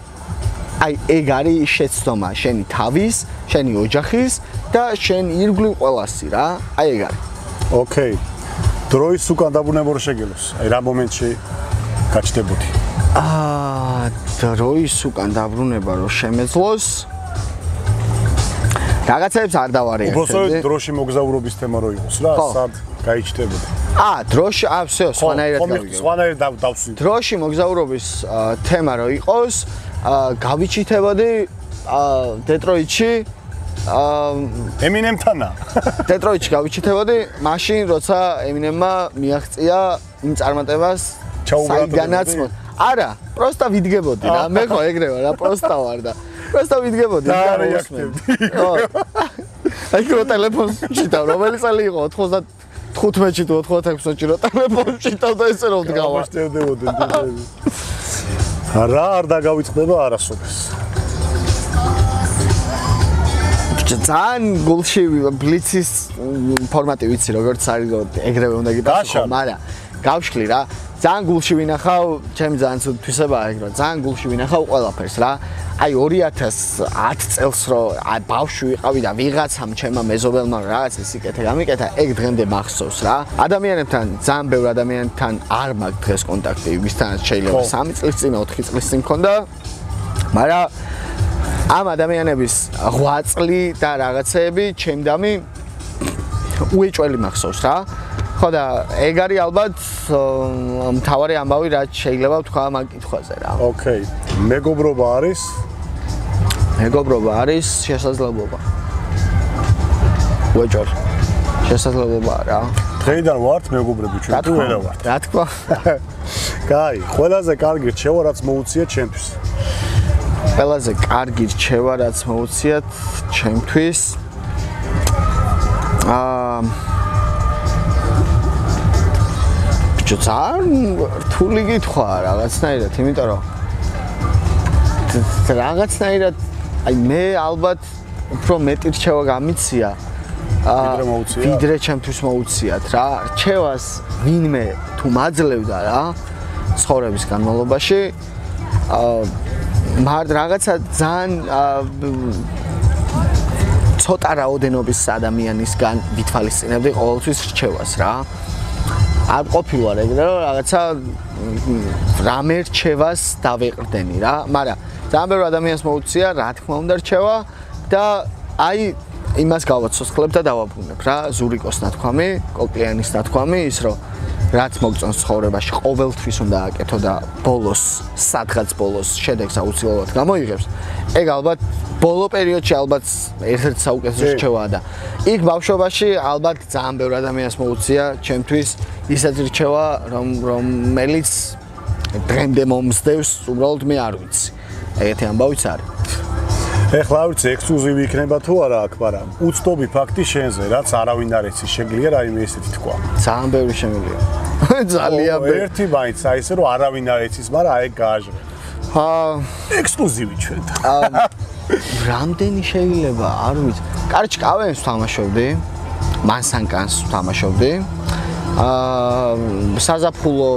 აი ეგ არის შეცდომა შენი თავის, შენი ოჯახის და შენ ირგვლივ ყველასი რა. აი ეგ არის. ოკეი. დროის უკან დაბრუნება რო შეგელოს. აი რა მომენტში გაჩდებოდი? აა დროის უკან დაბრუნება რო შემეძლოს. რაღაცებს არ დავარიახებ. უბრალოდ დროში მოგზაურობის თემა რო იყოს რა, სად გაიჩნდებოდი? აა, დროში, აა, всё, სხვანაირად გავიგე. სხვანაირად დავსვი. დროში მოგზაურობის თემა რო იყოს, აა, გავიჩითებოდი აა, დეტროიტში აა ემინემთანა [laughs] დეტროიტში გავიჩითებოდი მაშინ როცა ემინემმა მიაღწია იმ წარმატებას საიდანაც არა პროსტა ვიდგებოდი რა მე ხო ეგრევა რა პროსტა ვარ და პროსტა ვიდგებოდი და რეაქტივდი აი რო ტელეფონს ჩიტავ რომელი წელი იყო? 95-ში თუ 96-ში რო ტელეფონს ჩიტავ და ესე რომ დგავა? შევდებოდი რა არ დაგავიწყდება არასოდეს. ძალიან გულში ბლიცის ფორმატი ვიცი როგორც არის ეგრევე უნდა გიტახო მაგრამ გავშლი რა ძალიან გულში ვინახავ ჩემი ძალიან თვისებაა ეგ რა ძალიან გულში ვინახავ ყველაფერს რა. აი 2010 წელს რო აი ბავშვი ვიყავი და ვიღაცამ ჩემმა მეზობელმა რაღაც ისიკეთე გამიკეთა ეგ დღემდე მახსოვს რა. ადამიანებთან ძალიან ბევრ ადამიანთან არ მაქვს დღეს კონტაქტი ვისთანაც შეიძლება 3 წლის წინ 4 წლის წინ მქონდა. მაგრამ ამ ადამიანების 8 წლი და რაღაცეები ჩემდამი უეჭველი მახსოვს რა ხო და ეგ არის ალბათ მთავარი ამბავი რაც შეიძლება ვთქვა მაგ კითხვაზე რა. ოკეი. მეგობრობა არის? მეგობრობა არის შესაძლებლობა. ვეჭორ. შესაძლებლობა რა. დღეიდან ვართ მეგობრები ჩვენ თუ ვერა ვართ? რა თქვა? კაი, [laughs] ყველაზე კარგი რჩევა რაც მოუწია ჩემთვის. ყველაზე კარგი რჩევა რაც მოუწიათ ჩემთვის აა ბიჭო ძალიან რთული კითხვა რაღაცნაირად, იმიტომ რომ რაღაცნაირად აი მე ალბათ უფრო მეტი რჩევა გამიცია ვიდრე მოუწია. ვიდრე ჩემთვის მოუციათ რა. რჩევას ვინმე თუ მაძლევდა რა ცხოვრების განმავლობაში აა მარ რაღაცა ძალიან ცოტა რაოდენობის ადამიანისგან ვითვალისწინებდი ყოველთვის რჩევას რა. არ ყოფილვარ ეგრე რომ რაღაცა რამე რჩევას დავეყრდენი რა, მაგრამ ძალიან ბევრი ადამიანს მოუწია, რა თქმა უნდა რჩევა და აი იმას გავაცოცხლებ და დავაბრუნებ რა, ზურიკოს ნათქვამი, კოკლიანის ნათქვამი, ის რომ რაც მოგწონს ცხოვრებაში, ყოველთვის უნდა აკეთო და ბოლოს, სადღაც ბოლოს შედეგს აუცილებლად გამოიღებს. ეგ ალბათ ბოლო პერიოდში ალბათ ერთ-ერთი საუკეთესო რჩევაა და იქ ბავშვობაში ალბათ ძალიან ბევრი ადამიანს მოუწია ჩემთვის ისეთ რჩევა, რომ რომელიც დღემდე მომსდევს, უბრალოდ მე არ ვიცი. ეგეთი ამბავიც არის. ეხლა ვიცი ექსკლუზივი იქნება თუ არა აქ, მაგრამ უცნობი ფაქტი შენზე, რაც არავინ არ იცის, შეგვიძლია რაიმე ესეთი თქვა. ძალიან ბევრი შემიძლია. [laughs] ძალიან ბევრი. ერთი მაინც აი ესე რომ არავინ არ იცის, მაგრამ აი გააჟღე. ჰა, ექსკლუზივი ჩვენ. რამდენი შეიძლება, არ ვიცი. კარჩ კავენს თამაშობდი. მანსანკანს თამაშობდი. აა საზაფხულო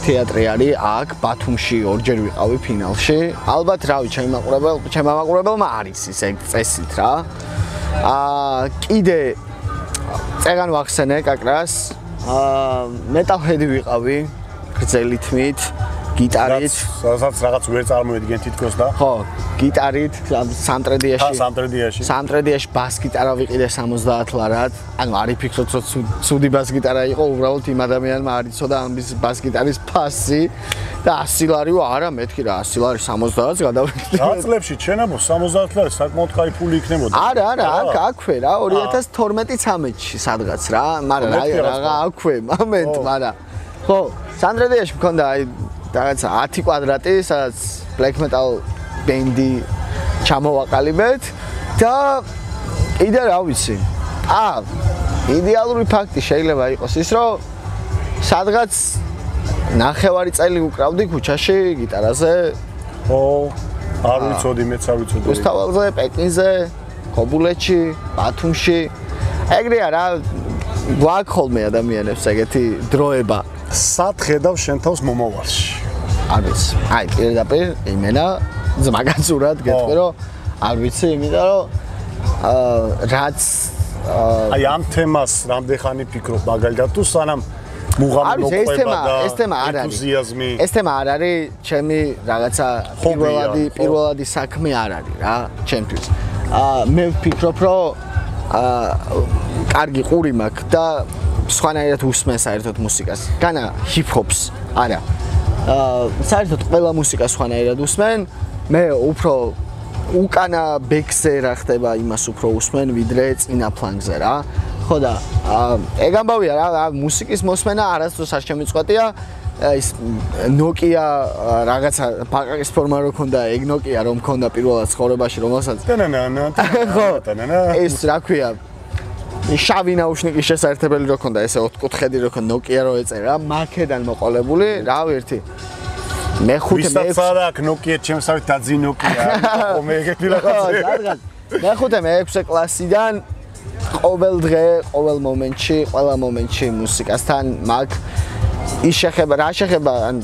თეატრი არის აქ ბათუმში ორჯერ ვიყავი ფინალში. ალბათ რავი, ჩემი მაყურებელ, ჩემი მაყურებელმა არის ის ეგ წესით რა. აა კიდე წეგან ვახსენე კაკრას. აა მეტალჰედი ვიყავი გრძელი თმით. გიტარით, სადაც რაღაც ვერ წარმოედგენ თითქოს და ხო, გიტარით სამტრედიაში. ხა სამტრედიაში. სამტრედიაში ბას გიტარა ვიყიდე 70 ლარად. ანუ არ იფიქროთ რომ ცუდი ბას გიტარა იყო, უბრალოდ იმ ადამიანმა არ იცოდა ამის ბას გიტარის ფასი და 100 ლარი არა მეთქი რა 100 ლარი 70-ს გადავიქდი. რა წლებში ჩვენაბო 70 ლარი საკმაოდ кай ფული იქნებოდა. არა, არა, აქ აქვე რა 2012-13-ში სადღაც რა, მაგრამ რა რა აქვე მომენტ, მაგრამ ხო, სამტრედიაში მქონდა აი რაღაც 10 კვადრატი, სადაც black metal band-ი ჩამოვაყალიბეთ და კიდე რა ვიცი. ა იდეალური ფაქტი შეიძლება იყოს ის, რომ სადღაც ნახევარი წელი უკრავდი ქუჩაში გიტარაზე. ო, არ ვიცოდი, მეც არ ვიცოდი. უსთავალზე, პეკინზე, ქობულეთში, ბათუმში. ეგრეა რა გვაქვს ხოლმე ადამიანებს ეგეთი დროება. სად ხედავ შენ თავს მომავალში? არ ვიცი. აი, პირდაპირ იმენა ზმაგაცურად გეტყვი რომ არ ვიცი, იმიტომ რომ აა რაც აი ამ თემას რამდენ ხანი ფიქრობ მაგალითად თუ სანამ მუღამი მოყვება და ეს თემა არ არის. ეს თემა არ არის, ჩემი რაღაცა პირველადი პირველადი საქმე არ არის რა, ჩემთვის. აა მე ვფიქრობ, რომ აა კარგი ყური მაქვს და სხვანაირად უსმენ საერთოდ მუსიკას. განა ჰიპ-ჰოპს, არა. აა საერთოდ ყველა მუსიკას სხვანაირად უსმენ. მე უფრო უკანა ბექზე რა ხდება იმას უფრო უსმენ ვიდრე წინა ფლანგზე რა. ხო და ეგ ამბავია რა, მუსიკის მოსმენა არასდროს არ შემიწყვეტია. ის Nokia რაღაცა პაკაკის ფორმა რო ქონდა, ეგ Nokia რომ ქონდა პირველად ცხოვრებაში, რომელსაც ტანანა ტანანა ეს რა ქვია? შავი ნაუშნიკის შესაძლებელი რო ქონდა, ესე ოთხკუთხედი რო ქონდა Nokia რო ეწერა, მაქედან მოყოლებული, რა ვერთი. მე ხუთი მე ვისაც არა აქ Nokia ჩემსავით დაძი Nokia, [laughs] მე ეგეთი რაღაცა. მე ხუთი მე 6 კლასიდან ყოველ დღე, ყოველ მომენტში, ყველა მომენტში მუსიკასთან მაგ ის შეხება რა შეხება ან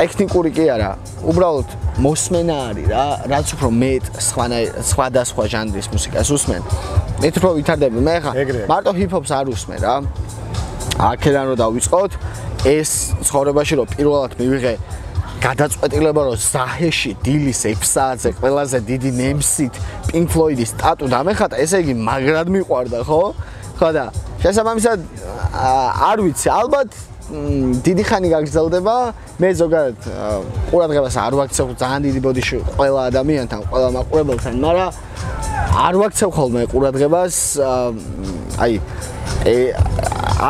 ტექნიკური კი არა უბრალოდ მოსმენა არის რა რაც უფრო მეტ სხვანაირ სხვადასხვა ჟანრის მუსიკას უსმენ. მე თვითონ ვითარდები მე ხა მარტო ჰიპ-ჰოპს არ უსმენ რა. აქედან რომ დავიწყოთ ეს ცხოვრებაში რომ პირველად მივიღე გადაწყვეტილება რომ ზაჰეში დილის 6 საათზე ყველაზე დიდი ნემსით პინკ ფლოიდის სტატუ დამეხატა ესე იგი მაგრად მიყვარდა ხო? ხო და შესაბამისად არ ვიცი ალბათ დიდი ხანი გაგრძელდება. მე ზოგადად ყურადღებას არ ვაქცევ ძალიან დიდი ბოდიში ყველა ადამიანთან, ყველა მაყურებელთან, მაგრამ არ ვაქცევ ხოლმე ყურადღებას აი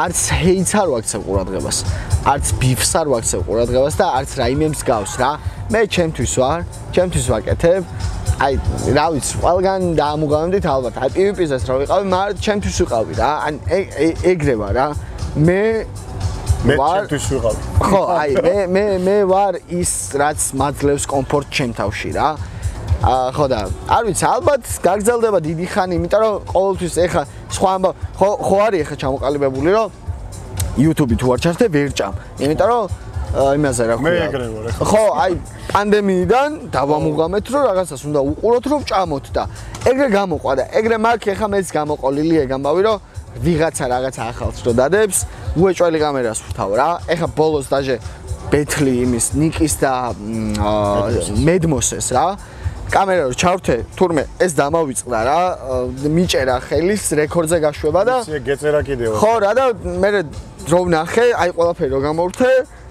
არც ჰეიტს არ ვაქცევ ყურადღებას. არც ბიფს არ ვაქცევ ყურადღებას და არც რაიმე მსგავს რა. მე ჩემთვის ვარ, ჩემთვის ვაკეთებ. აი, რა ვიცი, ყველგან დაამუგავდით ალბათ. აი, PvP-ს რა ვიყავი, მაგრამ ჩემთვის ვიყავი რა. ან ეგრევა რა. მე მე ჩემთვის ვიყავ. ხო, აი მე მე მე ვარ ის რაც მაძლევს კომფორტ ჩემ თავში რა. აა ხო და არ ვიცი, ალბათ გაგრძელდება დიდი ხანი, იმიტომ რომ ყოველთვის ეხა სხვა ამბა ხო ხო არის ეხა ჩამოყალიბებული რომ YouTube-ი თუ არ ჩართე ვერ ჭამ. იმიტომ რომ იმაზე რა ქვია. მე ეგრე ვარ ეხა. ხო, აი პანდემიიდან დავამუღამეთ რომ რაღაცას უნდა უყუროთ რომ ჭამოთ და ეგრე გამოყვა და ეგრე მაქვს ეხა მეც გამოყოლილი ეგ ამბავი რომ ვიღაცა რაღაცა ახალს რო დადებს, უეჭველი კამერას ვთავ რა. ეხა ბოლოს დაჟე ბეთლი იმის ნიკის და მედმოსეს რა. კამერა რო ჩავრთე, თურმე ეს დამავიწყდა რა. მიჭერა ხელის რეკორდზე გაშვება და ისე გეწერა კიდევ. ხო რა და მე რო ვნახე, აი ყველაფერი რო გამორთე,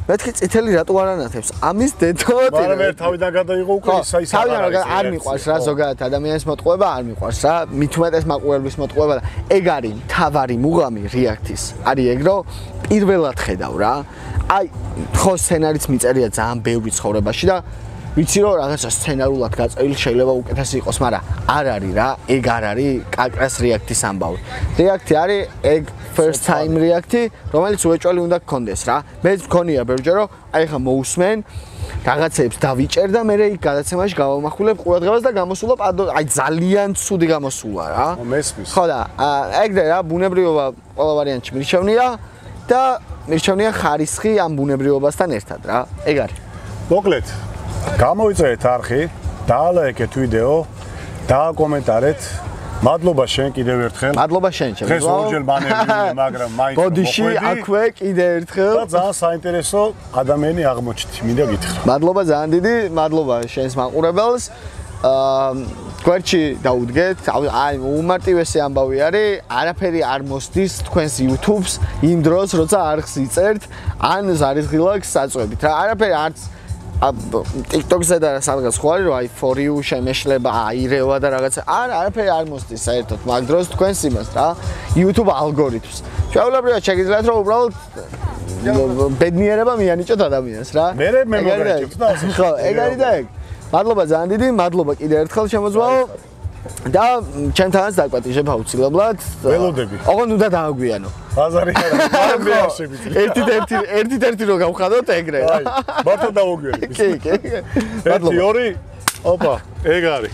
მეთქი წითელი რატო არ ანათებს? ამის დედოთი. მაგრამ მე თავიდან გადაიღო უკვე ისაი სა. თავიდან არ მიყვარს რა ზოგადად ადამიანის მოტყუება არ მიყვარს რა. მithumetes მაყურებლის მოტყუება და ეგ არის თავარი მუღამი რეაქტის. არის ეგ რომ პირველად ხედავ რა. აი ხო სცენარიც მიწერია ძალიან ბევრი ცხოვრებაში და ვიცი რომ რაღაცა სცენარულად გაწერილი შეიძლება უკეთესი იყოს, მაგრამ არ არის რა, ეგ არ არის კაკრას რეაქტის ამბავი. რეაქტი არის ეგ first time რეაქტი, რომელიც უეჭველი უნდა გქონდეს რა. მე მქონია ბევრჯერ რომ აი ხა მოусმენ რაღაცებს დავიჭერ და მე იქ გადაცემაში გავამახვილებ ყურადღებას და გამოსულობ აი ძალიან ცუდი გამოსულა რა. მესმის. ხო და ეგრე რა ბუნებრიობა ყველა ვარიანტში მირჩევნია და მირჩევნია ხარისხი ამ ბუნებრიობასთან ერთად რა. ეგ არის. მოკლედ გამოიწერეთ არხი, დაალაიქეთ ვიდეო, დააკომენტარეთ. მადლობა შენ კიდევ ერთხელ. მადლობა შენ, ჩემო. დღეს ორჯერ ბანერი, [laughs] მაგრამ მაინც ბოდიში აქვე კიდევ ერთხელ. და ძალიან საინტერესო ადამიანი აღმოჩნდი, მინდა გითხრა. მადლობა ძალიან დიდი, მადლობა შენს მაყურებელს. აა გვერდში დაუდგეთ. აი, უმარტივესი ამბავი არის, არაფერი არ მოსდის თქვენს YouTube-ს იმ დროს, როცა არხს იწერთ, ან ზარისღილაკს საწვევით. რა, არაფერი არც TikTok-ზე და სადღაც ხო არის რომ აი for you შემეშლება აირევა და რაღაც არ არაფერი არ მოსდის საერთოდ მაგ დროს თქვენს იმას რა YouTube ალგორითმს. შეუძლებელია შეგიძლიათ რომ უბრალოდ ბედნიერება მიანიჭოთ ადამიანს რა. მე მე მოგერჩევთ და ასე ხო ეგ არის და ეგ. მადლობა ძალიან დიდი მადლობა კიდევ ერთხელ შემოძვალო და ჩემთანაც დაკვატიჟებ აუცილებლად. ველოდები. ოღონდ უნდა დააგვიანო. ბაზარი არა, მე [laughs] არ შეგვიძლია. ერთი ერთი ერთი ერთი რო გავხადოთ ეგრე. აი, მართლა დააგვიანე. კი, კი. ერთი ორი. ოპა, ეგ არის.